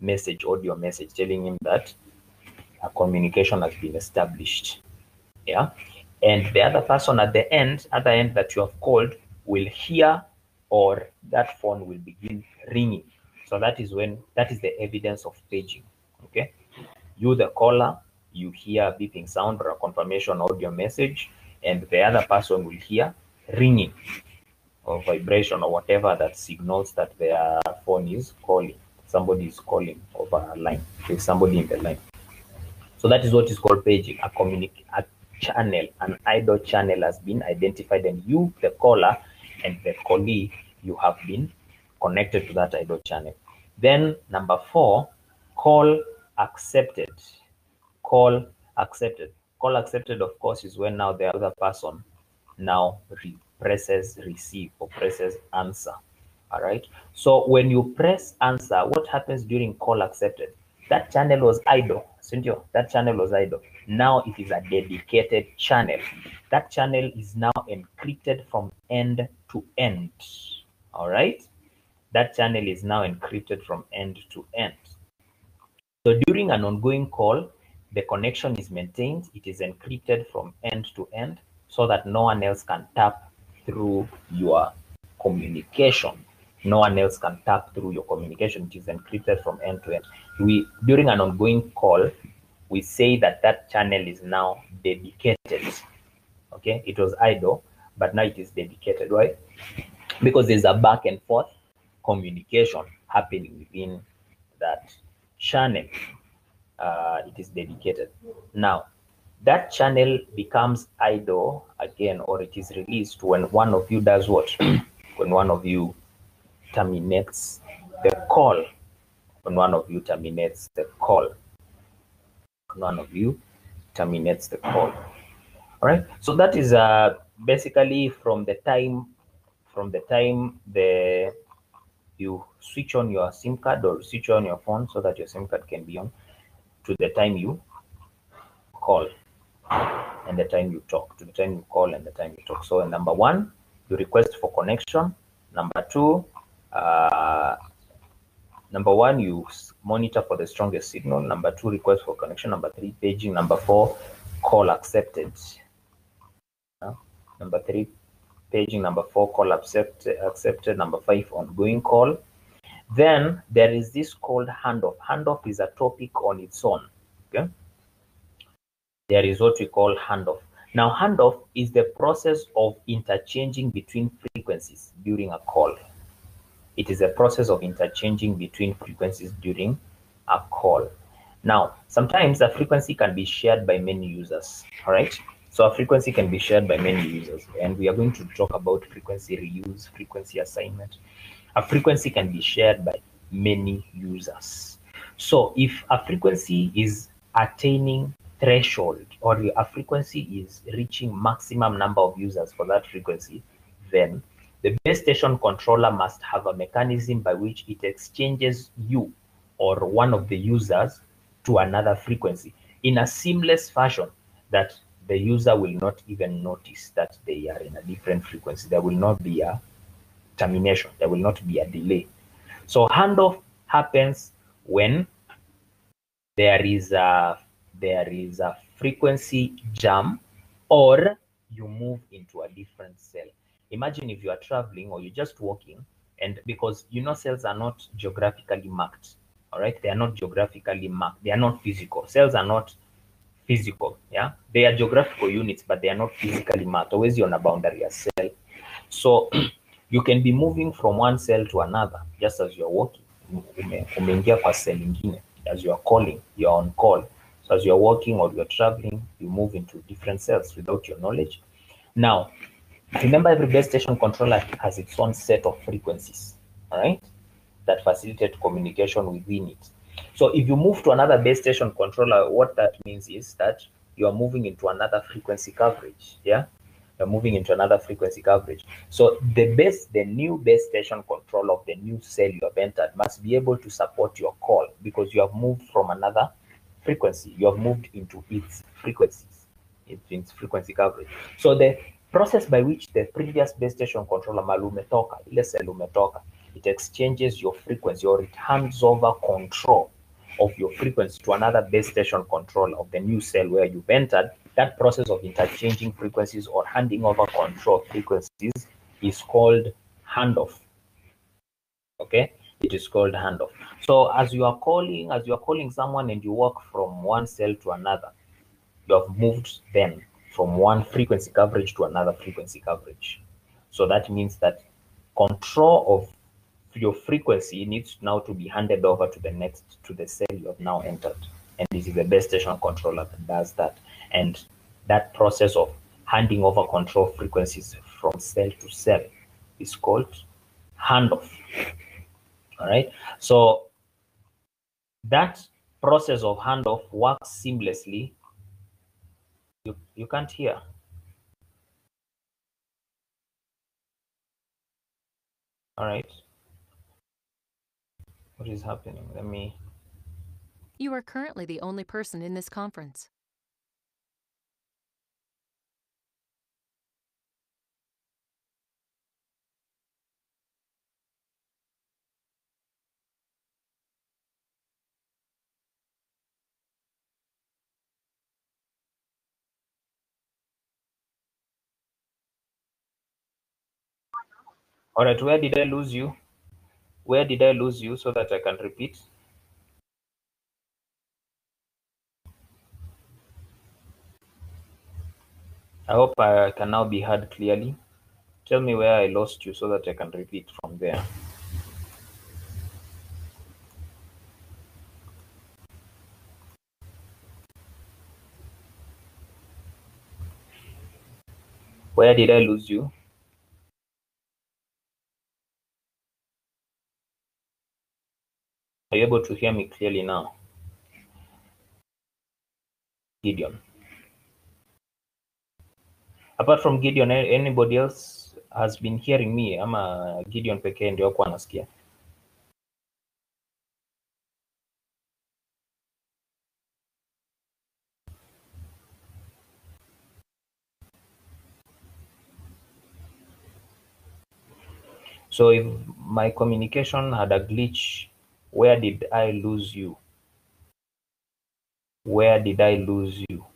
message, audio message telling him that a communication has been established. Yeah. And the other person at the end, at the end that you have called will hear or that phone will begin ringing so that is when that is the evidence of paging. Okay, you the caller, you hear a beeping sound or a confirmation audio message, and the other person will hear ringing or vibration or whatever that signals that their phone is calling. Somebody is calling over a line. There's somebody in the line. So that is what is called paging, a communic a channel, an idle channel has been identified, and you, the caller, and the callee, you have been connected to that idle channel. Then number four, call accepted. Call accepted. Call accepted, of course, is when now the other person now re- presses receive or presses answer. All right. So when you press answer, what happens during call accepted? That channel was idle, isn't? That channel was idle. Now it is a dedicated channel. That channel is now encrypted from end to end. All right. That channel is now encrypted from end to end. So during an ongoing call, the connection is maintained. It is encrypted from end to end so that no one else can tap through your communication. No one else can tap through your communication. It is encrypted from end to end. We during an ongoing call, we say that that channel is now dedicated. Okay, it was idle, but now it is dedicated, right? Because there's a back and forth communication happening within that channel. Uh, it is dedicated. Now, that channel becomes idle again, or it is released when one of you does what? [clears throat] when one of you terminates the call. When one of you terminates the call. When one of you terminates the call. All right. So that is uh, basically from the time from the time the you switch on your SIM card or switch on your phone so that your SIM card can be on to the time you call and the time you talk to the time you call and the time you talk. So number one, you request for connection. Number two, uh, number one, you monitor for the strongest signal. Number two, request for connection. Number three, paging. Number four, call accepted. Uh, Number three, paging. Number four, call accept, accepted. Number five, ongoing call. Then there is this called handoff. Handoff is a topic on its own. Okay. There is what we call handoff. Now, handoff is the process of interchanging between frequencies during a call. It is a process of interchanging between frequencies during a call. Now, sometimes a frequency can be shared by many users. All right. So a frequency can be shared by many users, and we are going to talk about frequency reuse, frequency assignment. A frequency can be shared by many users. So if a frequency is attaining threshold or a frequency is reaching maximum number of users for that frequency, then the base station controller must have a mechanism by which it exchanges you or one of the users to another frequency in a seamless fashion that the user will not even notice that they are in a different frequency. There will not be a termination, there will not be a delay. So handoff happens when there is a there is a frequency jam or you move into a different cell. Imagine if you are traveling or you're just walking, and because you know cells are not geographically marked, all right, they are not geographically marked, they are not physical. Cells are not physical, yeah, they are geographical units, but they are not physically marked. Always on a boundary as cell. So [clears throat] you can be moving from one cell to another just as you're walking. Ume- Umeingia kwa cell ingine as you're calling, you're on call. So as you're walking or you're traveling, you move into different cells without your knowledge. Now, remember every base station controller has its own set of frequencies, all right, that facilitate communication within it. So if you move to another base station controller, what that means is that you are moving into another frequency coverage. Yeah, you're moving into another frequency coverage. So the base, the new base station control of the new cell you have entered must be able to support your call because you have moved from another frequency. You have moved into its frequencies, its, its frequency coverage. So the process by which the previous base station controller mali umetoka, ile cell umetoka, it exchanges your frequency or it hands over control of your frequency to another base station control of the new cell where you've entered. That process of interchanging frequencies or handing over control frequencies is called handoff. Okay, it is called handoff. So as you are calling, as you are calling someone and you walk from one cell to another, you have moved then from one frequency coverage to another frequency coverage. So that means that control of your frequency needs now to be handed over to the next to the cell you have now entered. And this is the base station controller that does that. And that process of handing over control frequencies from cell to cell is called handoff. All right. So that process of handoff works seamlessly. You, you can't hear. All right. What is happening? Let me. You are currently the only person in this conference. All right. Where did I lose you? Where did I lose you so that I can repeat? I hope I can now be heard clearly. Tell me where I lost you so that I can repeat from there. Where did I lose you? Are you able to hear me clearly now? Gideon. Apart from Gideon, anybody else has been hearing me ama Gideon pekee ndio hakuwa anasikia? So if my communication had a glitch, where did I lose you? Where did I lose you?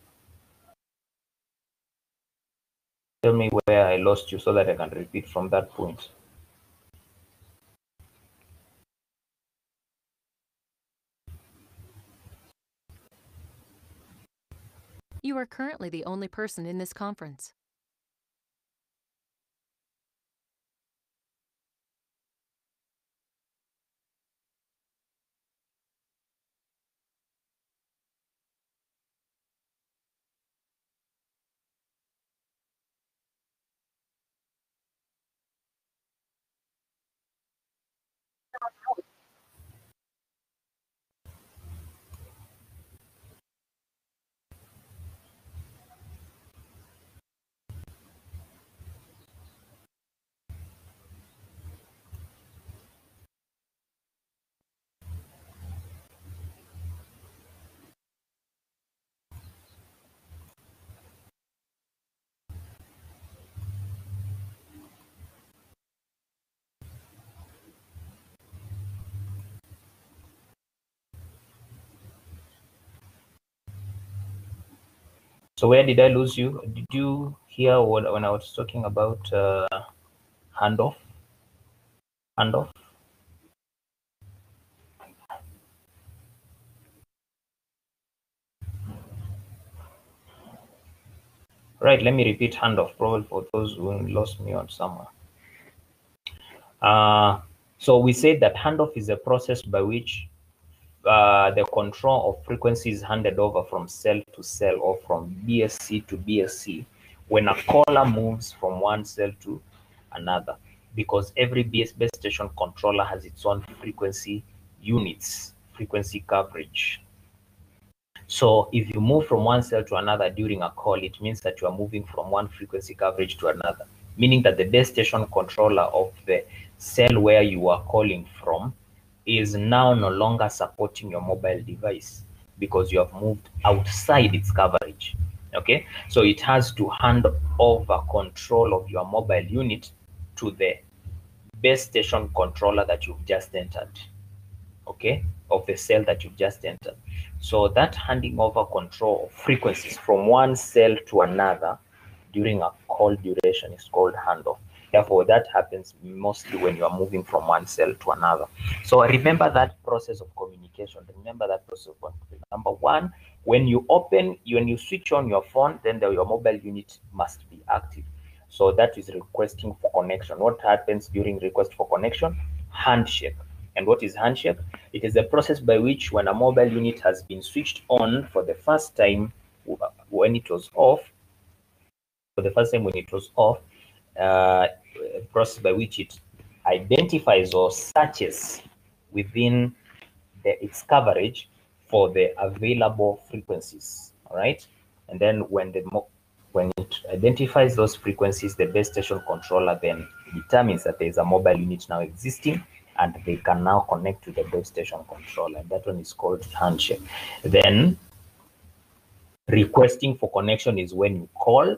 Tell me where I lost you so that I can repeat from that point. You are currently the only person in this conference. So where did I lose you? Did you hear what, when I was talking about uh, handoff? Handoff? Right, let me repeat handoff, probably for those who lost me on somewhere. Uh, so we said that handoff is a process by which uh, the control of frequencies handed over from cell to cell or from BSC to BSC when a caller moves from one cell to another because every BS base station controller has its own frequency units, frequency coverage. So if you move from one cell to another during a call, it means that you are moving from one frequency coverage to another, meaning that the base station controller of the cell where you are calling from is now no longer supporting your mobile device because you have moved outside its coverage. Okay, so it has to hand over control of your mobile unit to the base station controller that you've just entered. Okay, of the cell that you've just entered. So that handing over control of frequencies from one cell to another during a call duration is called handoff. Therefore, that happens mostly when you are moving from one cell to another. So remember that process of communication. Remember that process of communication. Number one, when you open, when you switch on your phone, then the, your mobile unit must be active. So that is requesting for connection. What happens during request for connection? Handshake. And what is handshake? It is a process by which when a mobile unit has been switched on for the first time, when it was off, for the first time when it was off, uh, process by which it identifies or searches within the, its coverage for the available frequencies. All right, and then when the when it identifies those frequencies, the base station controller then determines that there is a mobile unit now existing and they can now connect to the base station controller. And that one is called handshake. Then requesting for connection is when you call.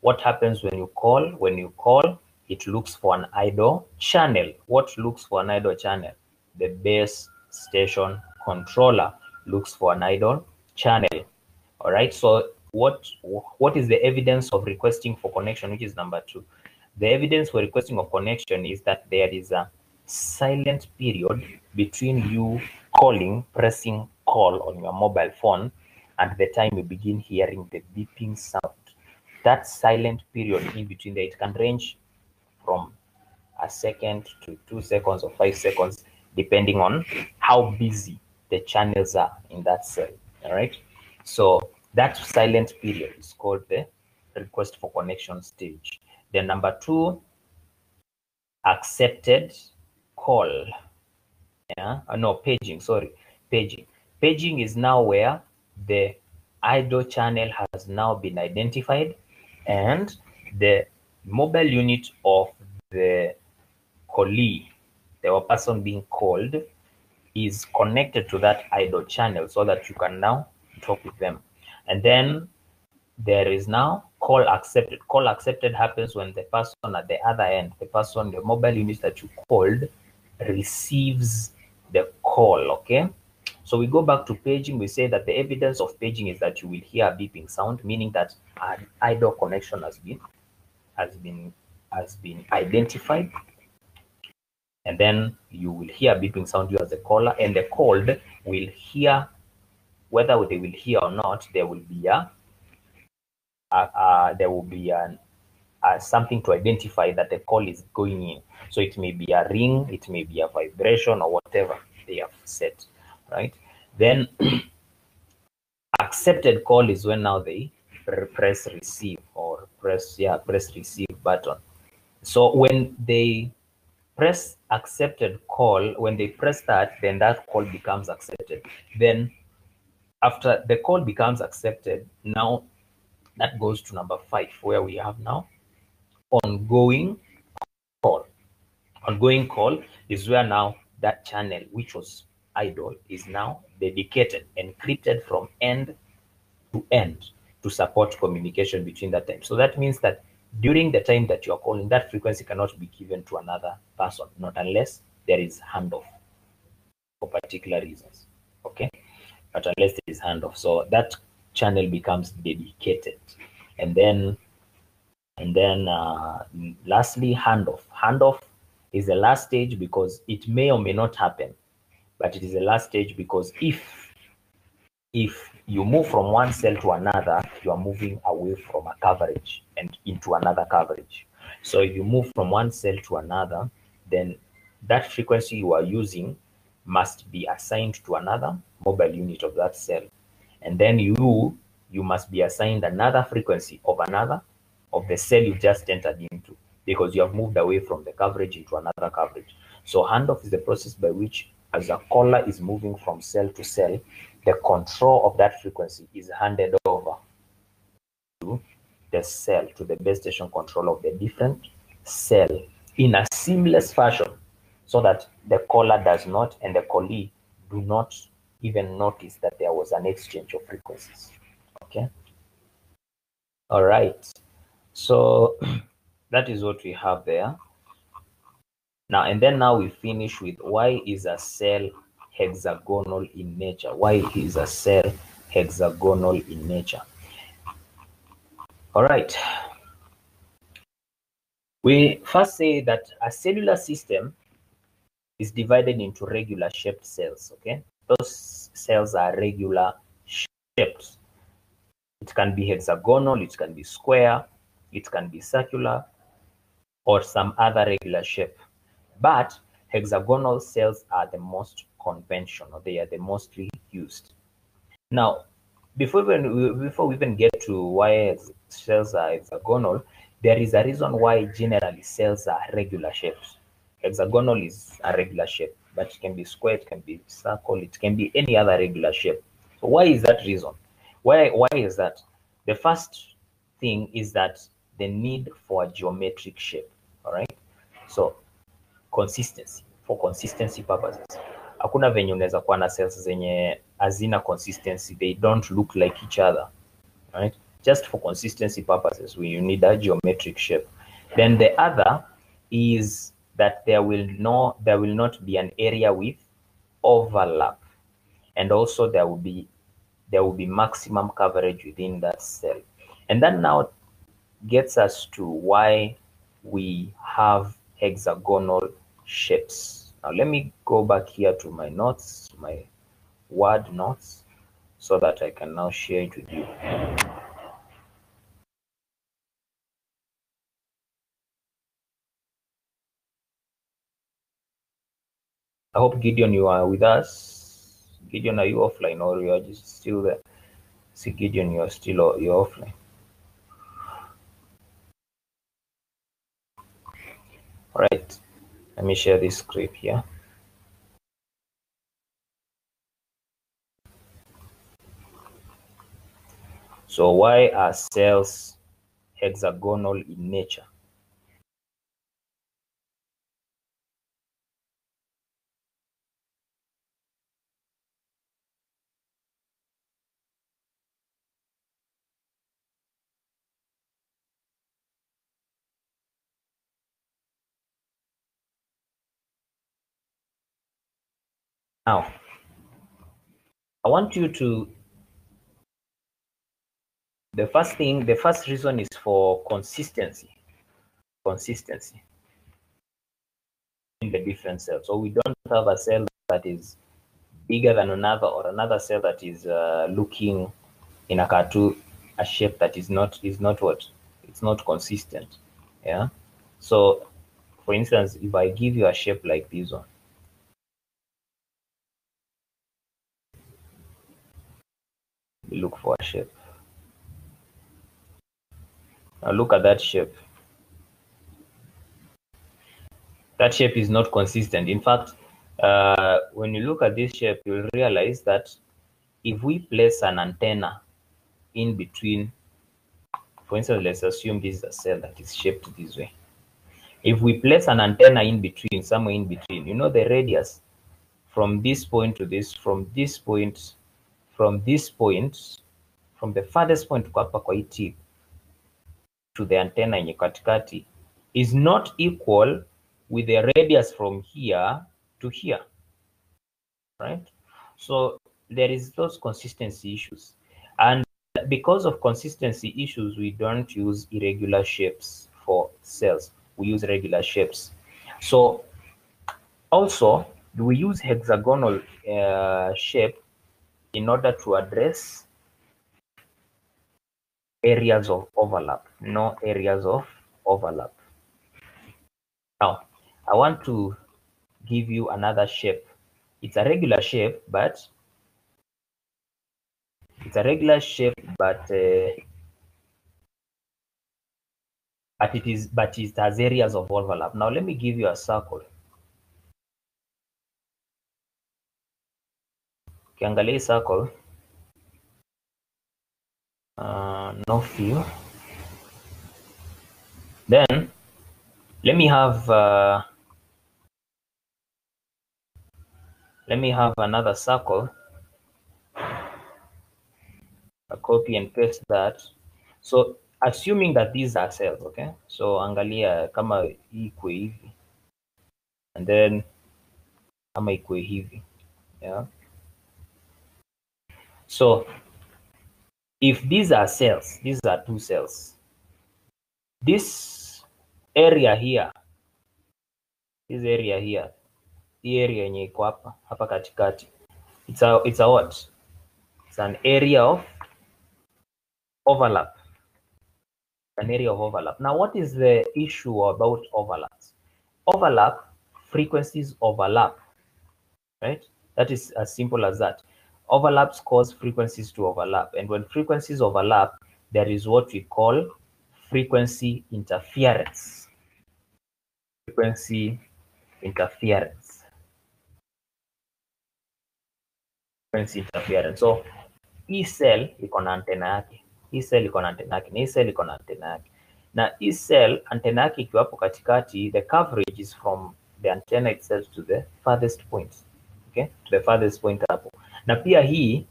What happens when you call? When you call, it looks for an idle channel. What looks for an idle channel? The base station controller looks for an idle channel. All right. So what what is the evidence of requesting for connection, which is number two? The evidence for requesting of connection is that there is a silent period between you calling, pressing call on your mobile phone, and the time you begin hearing the beeping sound. That silent period in between there, it can range from a second to two seconds or five seconds, depending on how busy the channels are in that cell. All right. So that silent period is called the request for connection stage. Then number two, accepted call. Yeah, uh, no, paging, sorry, paging. Paging is now where the idle channel has now been identified and the mobile unit of the callee, the person being called, is connected to that idle channel so that you can now talk with them. And then there is now call accepted. Call accepted happens when the person at the other end, the person, the mobile unit that you called, receives the call. Okay. So we go back to paging. We say that the evidence of paging is that you will hear a beeping sound, meaning that an idle connection has been has been has been identified. And then you will hear a beeping sound you as the caller, and the called will hear whether they will hear or not, there will be a, there will be an, something to identify that the call is going in. So it may be a ring, it may be a vibration or whatever they have set, right? Then [clears throat] accepted call is when now they press receive or press yeah press receive button. So when they press accepted call, when they press that, then that call becomes accepted. Then after the call becomes accepted, now that goes to number five, where we have now ongoing call. Ongoing call is where now that channel, which was idle, is now dedicated, encrypted from end to end to support communication between that time. So that means that during the time that you are calling, that frequency cannot be given to another person, not unless there is handoff for particular reasons. Okay but unless there is handoff. So that channel becomes dedicated. And then and then uh, lastly, handoff. Handoff is the last stage because it may or may not happen, but it is the last stage because if if you move from one cell to another, you are moving away from a coverage and into another coverage. So if you move from one cell to another, then that frequency you are using must be assigned to another mobile unit of that cell. And then you, you must be assigned another frequency of another of the cell you just entered into because you have moved away from the coverage into another coverage. So handoff is the process by which as a caller is moving from cell to cell, the control of that frequency is handed over to the cell, to the base station control of the different cell in a seamless fashion so that the caller does not and the callee do not even notice that there was an exchange of frequencies. Okay. All right. So [clears throat] that is what we have there. Now, and then now we finish with why is a cell hexagonal in nature? Why is a cell hexagonal in nature? All right. We first say that a cellular system is divided into regular shaped cells. Okay, those cells are regular shapes. It can be hexagonal, it can be square, it can be circular, or some other regular shape. But hexagonal cells are the most conventional, they are the mostly used. Now, before even before we even get to why cells are hexagonal, there is a reason why generally cells are regular shapes. Hexagonal is a regular shape, but it can be square, it can be circle, it can be any other regular shape. So why is that reason? Why why is that? The first thing is that the need for a geometric shape. All right. So consistency for consistency purposes. Hakuna venye unaweza kuwa na cells zenye hazina consistency, they don't look like each other. Right? Just for consistency purposes, we you need a geometric shape. Then the other is that there will no there will not be an area with overlap. And also there will be there will be maximum coverage within that cell. And that now gets us to why we have hexagonal shapes. Now let me go back here to my notes, my word notes, so that I can now share it with you. I hope Gideon, you are with us. Gideon, are you offline or you are just still there? See, Gideon, you are still you're offline. All right, let me share this script here. So why are cells hexagonal in nature? Now, I want you to, the first thing, the first reason is for consistency. Consistency in the different cells. So we don't have a cell that is bigger than another or another cell that is uh, looking in a cartoon, a shape that is not, is not what? It's not consistent. Yeah. So for instance, if I give you a shape like this one, look for a shape. Now look at that shape. That shape is not consistent. In fact, uh, when you look at this shape, you'll realize that if we place an antenna in between, for instance, let's assume this is a cell that is shaped this way. If we place an antenna in between, somewhere in between, you know the radius from this point to this, from this point, from this point, from the farthest point kwa hapa to the antenna yenye katikati is not equal with the radius from here to here, right? So there is those consistency issues. And because of consistency issues, we don't use irregular shapes for cells. We use regular shapes. So also, we use hexagonal uh, shape in order to address areas of overlap, no areas of overlap. Now, I want to give you another shape. It's a regular shape, but it's a regular shape, but uh, but it is but it has areas of overlap. Now, let me give you a circle. Ukiangalia hii circle uh, no fill. Then let me have uh, let me have another circle. I copy and paste that. So assuming that these are cells, okay? So angalia kama hii ikuwe hivi. And then kama ikuwe hivi. Yeah. So if these are cells, these are two cells. This area here, this area here, hii area yenye iko katikati, it's a, it's a what? It's an area of overlap. An area of overlap. Now, what is the issue about overlaps? Overlap frequencies overlap, right? That is as simple as that. Overlaps cause frequencies to overlap. And when frequencies overlap, there is what we call frequency interference. Frequency interference. Frequency interference. So hii cell iko na antena yake, cell iko na antena yake, cell iko na antena yake. Na cell antena yake ikiwa hapo katikati, the coverage is from the antenna itself to the farthest point. Okay? To the farthest point hapo. Na pia hii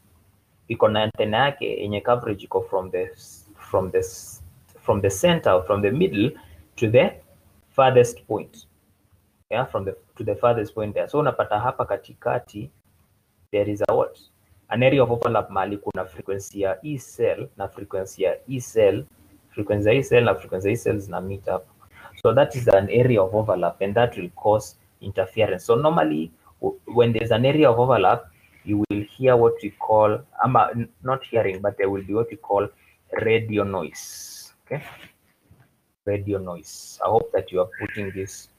iko na antena yake yenye coverage iko from the from the from the center from the middle to the farthest point. Yeah from the to the farthest point there. So unapata hapa katikati there is a what? An area of overlap mahali kuna frequency ya e cell na frequency ya e cell. Frequency ya e cell na frequency ya e cells na meet up. So that is an area of overlap and that will cause interference. So normally when there's an area of overlap you will hear what we call ama n- not hearing but there will be what we call radio noise okay? Radio noise. I hope that you are putting this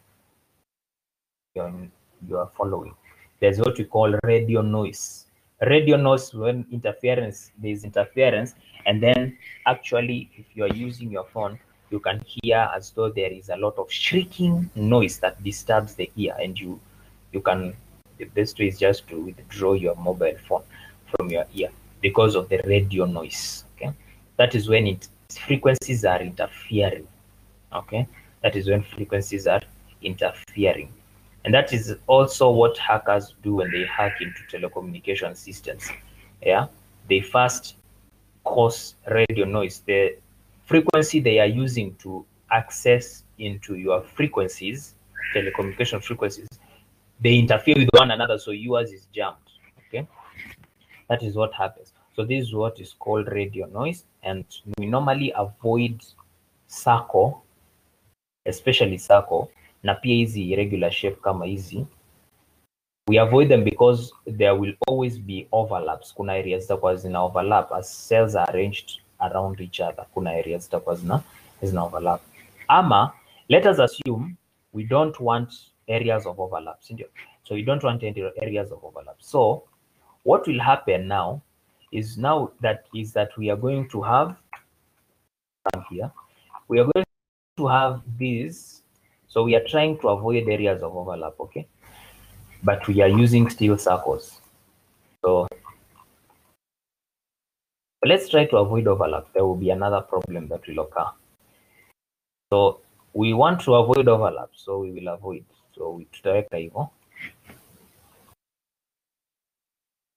you are following. There's what we call radio noise. Radio noise when interference there's interference and then actually if you are using your phone you can hear as though there is a lot of shrieking noise that disturbs the ear and you you can the best way is just to withdraw your mobile phone from your ear because of the radio noise okay? That is when it frequencies are interfering okay? That is when frequencies are interfering. And that is also what hackers do when they hack into telecommunication systems yeah? They first cause radio noise the frequency they are using to access into your frequencies telecommunication frequencies they interfere with one another so yours is jammed okay? That is what happens. So this is what is called radio noise and we normally avoid circle especially circle na pia hizi irregular shape kama hizi. We avoid them because there will always be overlaps. Kuna areas zitakuwa zina overlap as cells are arranged around each other. Kuna areas zitakuwa zina zina overlap. Ama let us assume we don't want areas of overlap so you don't want any areas of overlap. So what will happen now is now that is that we are going to have here we are going to have these. so we are trying to avoid areas of overlap okay? But we are using steel circles. So let's try to avoid overlap. There will be another problem that will occur. So we want to avoid overlap so we will avoid so tutaweka hivyo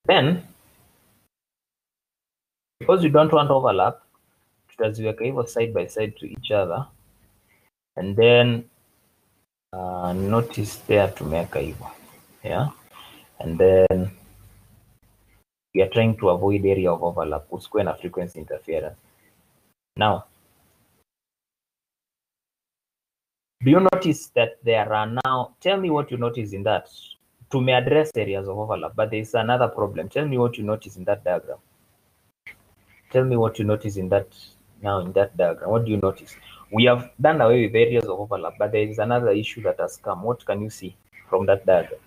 then because we don't want overlap tutaziweka hivyo side by side to each other. And then uh, notice there tumeweka hivyo yeah? And then we are trying to avoid area of overlap usikuwe na frequency interference. Now do you notice that there are now tell me what you notice in that. To may address areas of overlap but there is another problem. Tell me what you notice in that diagram. Tell me what you notice in that now in that diagram. What do you notice? We have done away with areas of overlap but there is another issue that has come. What can you see from that diagram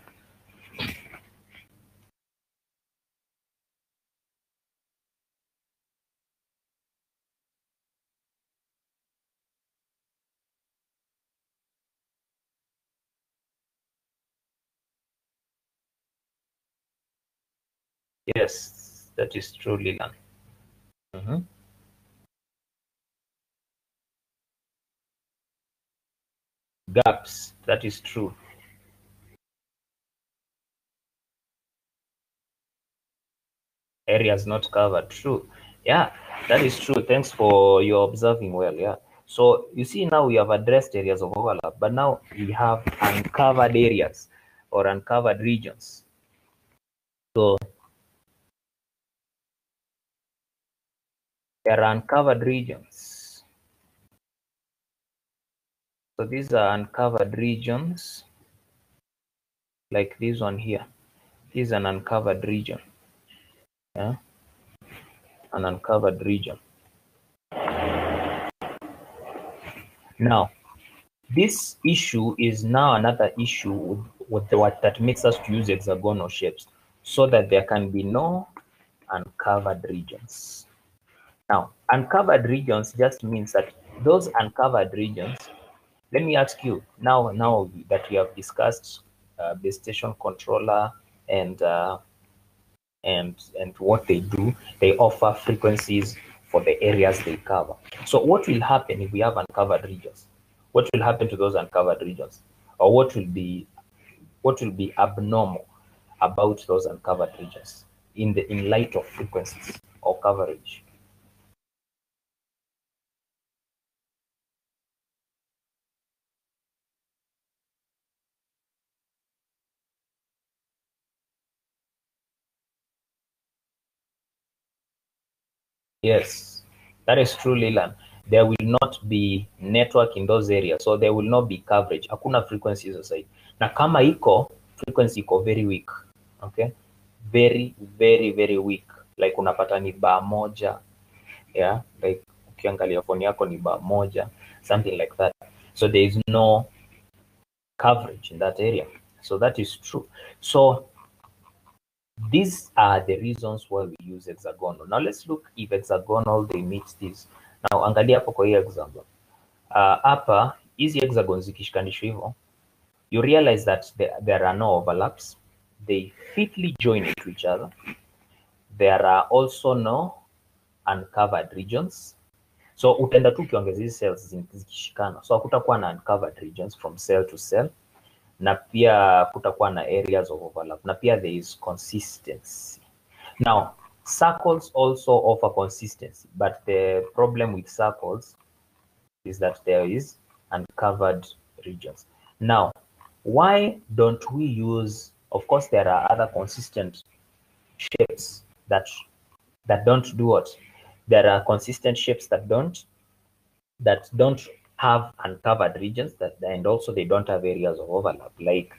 yes that is true Leland. Mhm. gaps. That is true. Areas not covered. True. Yeah that is true. Thanks for your observing well yeah. So you see now we have addressed areas of overlap but now we have uncovered areas or uncovered regions. So there are uncovered regions. So these are uncovered regions like this one here. This is an uncovered region. Yeah? An uncovered region. Now this issue is now another issue with, with the, what that makes us to use hexagonal shapes so that there can be no uncovered regions. Now, uncovered regions just means that those uncovered regions, let me ask you now, now that we have discussed uh, base station controller and uh, and and what they do, they offer frequencies for the areas they cover. So what will happen if we have uncovered regions? What will happen to those uncovered regions? Or what will be what will be abnormal about those uncovered regions in the in light of frequencies or coverage? Yes, that is true, Leland. There will not be network in those areas, so there will not be coverage. Hakuna frequency hizo side. Na kama iko, frequency iko very weak. Okay? Very, very, very weak. Like unapata ni baa moja. Yeah? Like ukiangalia phone yako ni baa moja. Something like that. So there is no coverage in that area. So that is true. So these are the reasons why we use hexagonal. Now let's look if hexagonal they meet this. Now angalia hapo kwa hii example. Uh, hapa hizi hexagons zikishikanishwa hivyo you realize that there, there are no overlaps. They fitly join to each other. There are also no uncovered regions. So utaenda tu ukiongeza hizi cells zi- zikishikana. So hakutakuwa na uncovered regions from cell to cell na pia kutakuwa na areas of overlap na pia there is consistency. Now circles also offer consistency but the problem with circles is that there is uncovered regions. Now why don't we use of course there are other consistent shapes that that don't do what? There are consistent shapes that don't that don't have uncovered regions that and also they don't have areas of overlap like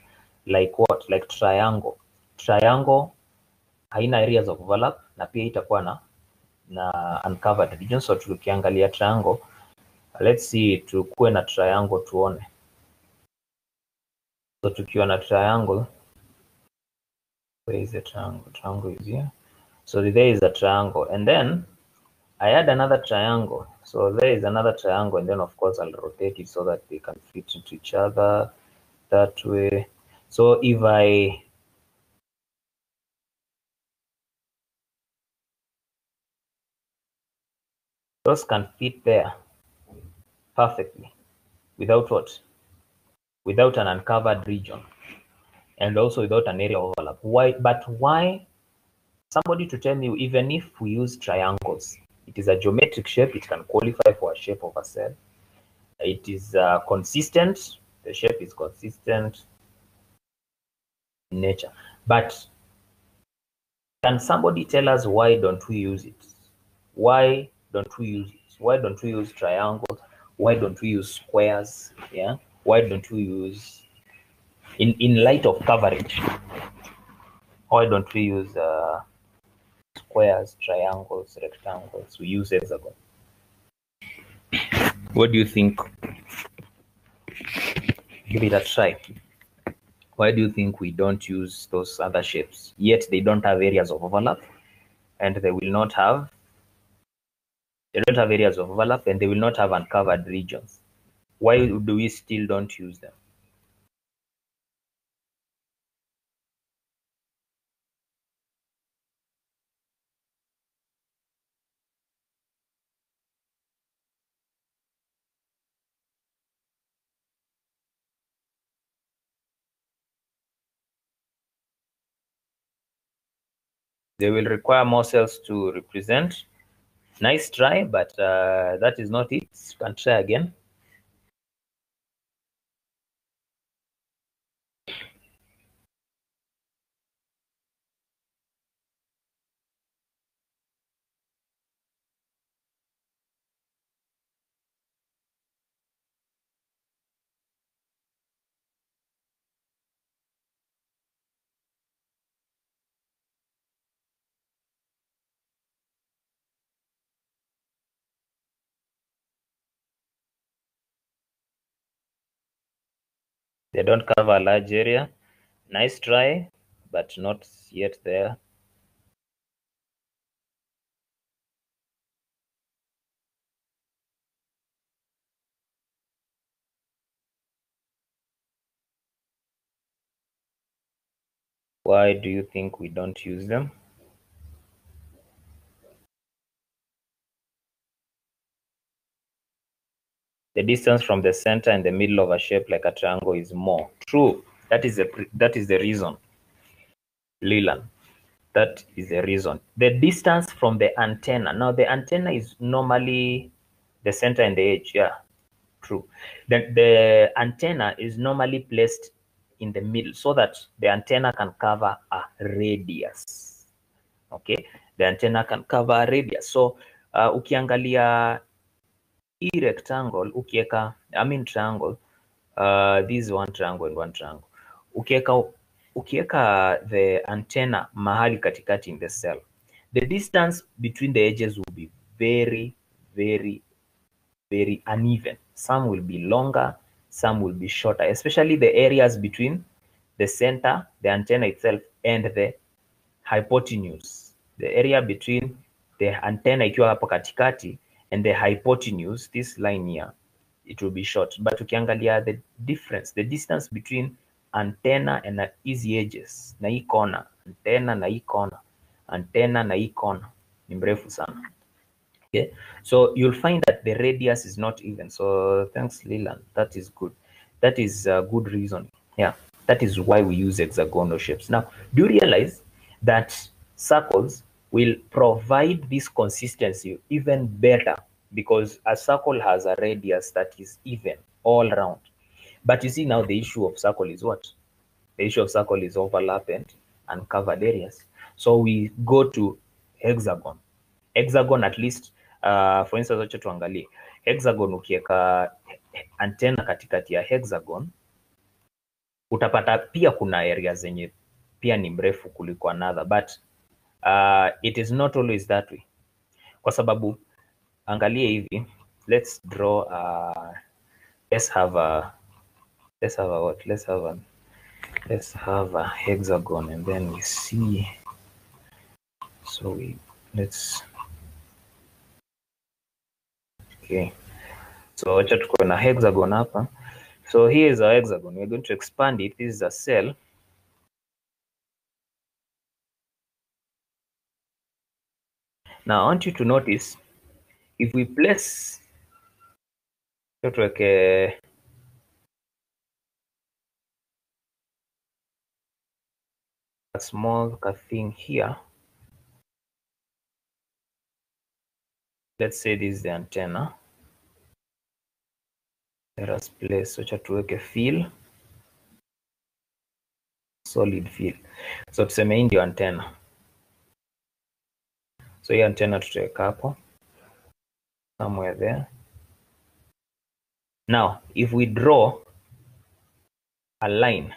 like what? Like triangle. Triangle haina areas of overlap na pia itakuwa na na uncovered regions. So tukiangalia triangle let's see tukuwe na triangle tuone. So tukiwa na triangle where is the triangle? Triangle is here. So there is a triangle. And then I add another triangle. So there is another triangle, and then of course I'll rotate it so that they can fit into each other that way. So if I those can fit there perfectly without what? Without an uncovered region and also without an area overlap. Why? But why? Somebody to tell me, even if we use triangles, it is a geometric shape, it can qualify for a shape of a cell. It is uh, consistent, the shape is consistent in nature. But can somebody tell us why don't we use it? Why don't we use it? Why don't we use triangles? Why don't we use squares? Yeah. Why don't we use in in light of coverage? Why don't we use uh, squares, triangles, rectangles? We use hexagon. What do you think? Give it a try. Why do you think we don't use those other shapes? Yet they don't have areas of overlap, and they will not have they don't have areas of overlap, and they will not have uncovered regions. Why do we still don't use them? They will require more cells to represent. Nice try, but uh, that is not it. You can try again. They don't cover a large area. Nice try, but not yet there. Why do you think we don't use them? The distance from the center and the middle of a shape like a triangle is more. True. That is the that is the reason. Leland. That is the reason. The distance from the antenna. Now the antenna is normally the center and the edge. Yeah. True. The, the antenna is normally placed in the middle so that the antenna can cover a radius. Okay. The antenna can cover a radius. So uh, ukiangalia hii rectangle ukiweka I mean triangle uh, this is one triangle and one triangle. Ukiweka ukiweka the antenna mahali katikati in the cell. The distance between the edges will be very very very uneven. Some will be longer some will be shorter especially the areas between the center the antenna itself and the hypotenuse. The area between the antenna ikiwa hapo katikati and the hypotenuse this line here it will be short. But ukiangalia the difference the distance between antenna and easy edges na hii antenna na hii antenna na hii kona ni mrefu sana. Okay? So you'll find that the radius is not even so thanks leland that is good. That is a good reason yeah. That is why we use hexagonal shapes. Now do you realize that circles will provide this consistency even better because a circle has a radius that is even all round. But you see now the issue of circle is what? The issue of circle is overlap and uncovered areas. So we go to hexagon. Hexagon at least uh, for instance wacha tuangalie. Hexagon ukieka antenna katikati ya hexagon utapata pia kuna area zenye pia ni mrefu kuliko another but uh, it is not always that way. Kwa sababu angalie hivi let's draw a, let's have a let's have a what? Let's have a let's have a hexagon and then we see. So we let's okay. So wacha tuko na hexagon hapa. So here is our hexagon. We're going to expand it. This is a cell now i want you to notice if we place like a small thing here let's say this is the antenna. Let us place such a tuweke fill solid fill so tuseme hii ndio antenna so hii antenna tutaweka hapo. Somewhere there. Now if we draw a line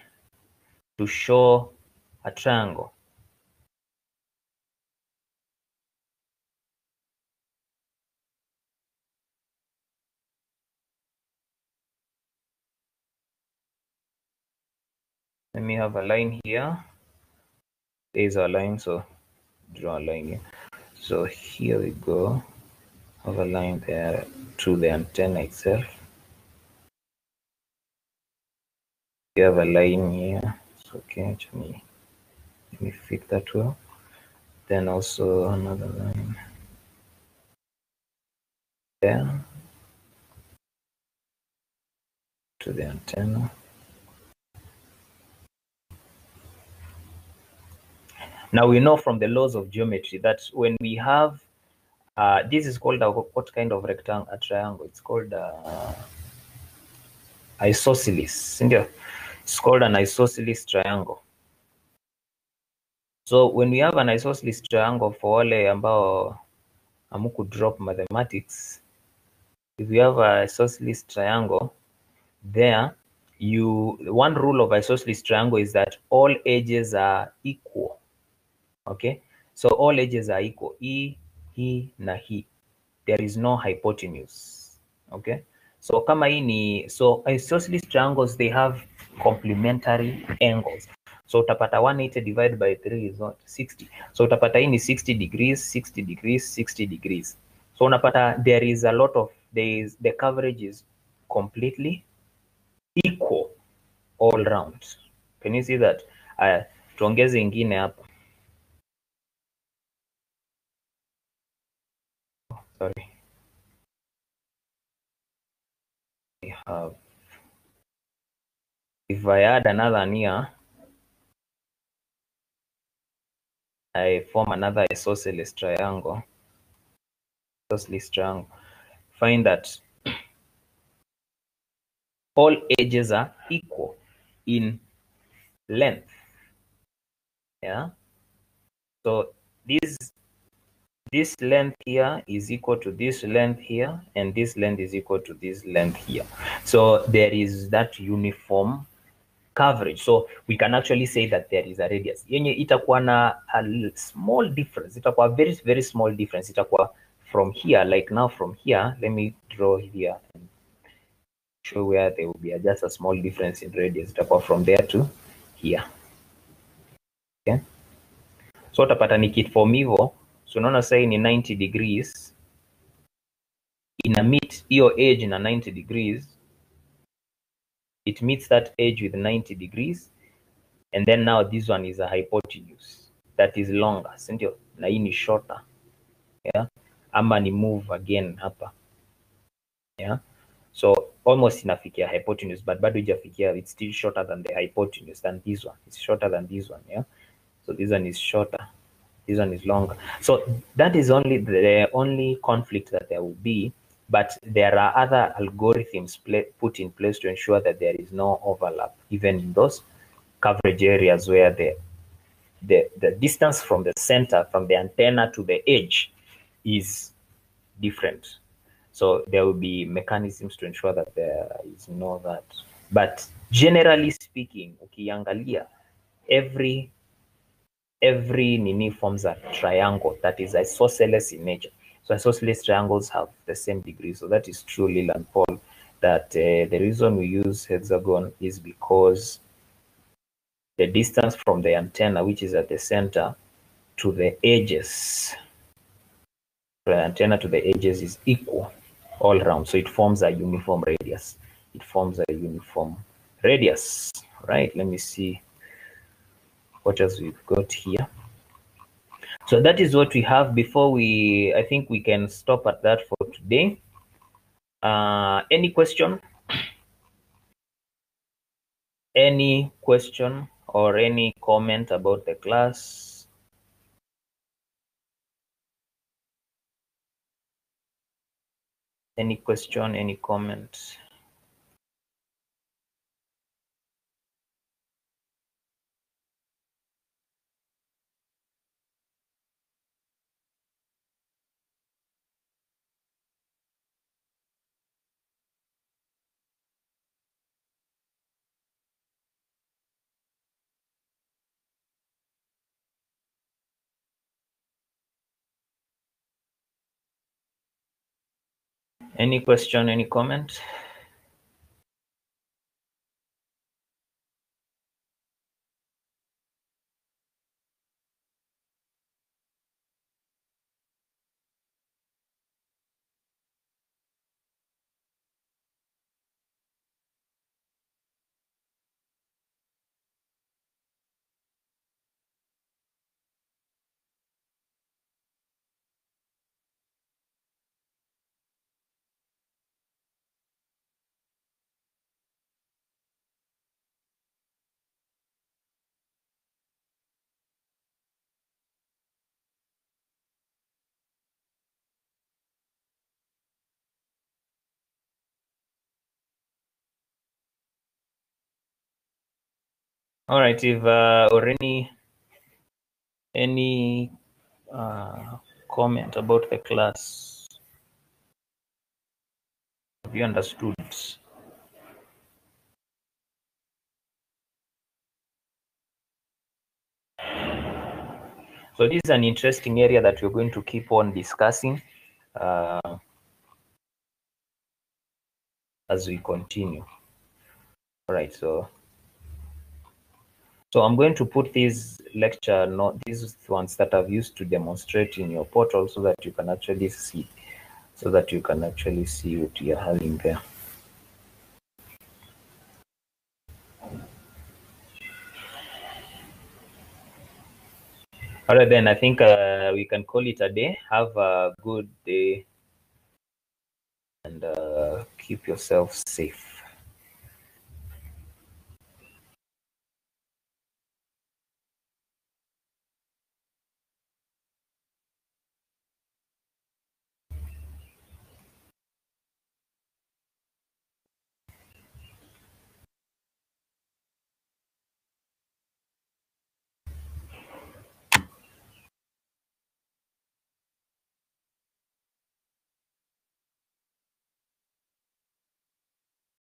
to show a triangle let me have a line here. There's a line so draw a line here so here we go. Have a line there to the antenna itself. We have a line here. It's okay let me let me fit that well. Then also another line. There. To the antenna Now we know from the laws of geometry that when we have uh, this is called a, what kind of rectangle? A triangle. It's called uh, isosceles. It's called an isosceles triangle. So when we have an isosceles triangle for wale ambao amuku drop mathematics, if we have a isosceles triangle, there you one rule of isosceles triangle is that all edges are equal. Okay, so all edges are equal. E, he na he. There is no hypotenuse. Okay, so kama hii ni so isosceles triangles they have complementary angles. So utapata 180 divided by 3 is what 60. So utapata hii ni 60 degrees, 60 degrees, 60 degrees. So unapata there is a lot of there is the coverage is completely equal all round. Can you see that? Uh, tuongeze ingine hapa if I add another near I form another isosceles triangle. Isosceles triangle. Find that [clears throat] all edges are equal in length. Yeah? So this this length here is equal to this length here and this length is equal to this length here. So there is that uniform coverage. So we can actually say that there is a radius. Yenye itakuwa na a small difference. Itakuwa very very small difference. Itakuwa from here like now from here let me draw here and show where there will be just a small difference in radius. Itakuwa from there to here. Okay? So utapata nikitform hivyo so unaona sasa hii ni 90 degrees. Ina meet hiyo edge na 90 degrees. It meets that edge with 90 degrees. And then now this one is a hypotenuse. That is longer si ndio? Na hii ni shorter. Yeah? Ama ni move again hapa. Yeah? So almost inafikia hypotenuse but bado ijafikia it's still shorter than the hypotenuse than this one. It's shorter than this one yeah? So this one is shorter this one is longer so that is only the only conflict that there will be but there are other algorithms put in place to ensure that there is no overlap even in those coverage areas where the the, the distance from the center from the antenna to the edge is different. So there will be mechanisms to ensure that there is no that. But generally speaking ukiangalia every every nini forms a triangle that is isosceles in nature. So isosceles triangles have the same degree. So that is true, Leland Paul, that uh, the reason we use hexagon is because the distance from the antenna, which is at the center, to the edges, the antenna to the edges is equal all around. So it forms a uniform radius. It forms a uniform radius, right? Let me see what else we've got here. So that is what we have before we, I think we can stop at that for today. Uh, any question? Any question or any comment about the class? Any question, any comment? Any question, any comment? All right, if uh, or any any uh, comment about the class, have you understood? So this is an interesting area that we're going to keep on discussing uh, as we continue. All right, so so I'm going to put these lecture note these ones that I've used to demonstrate in your portal so that you can actually see so that you can actually see what you're having there. All right, then I think uh, we can call it a day. Have a good day and uh, keep yourself safe.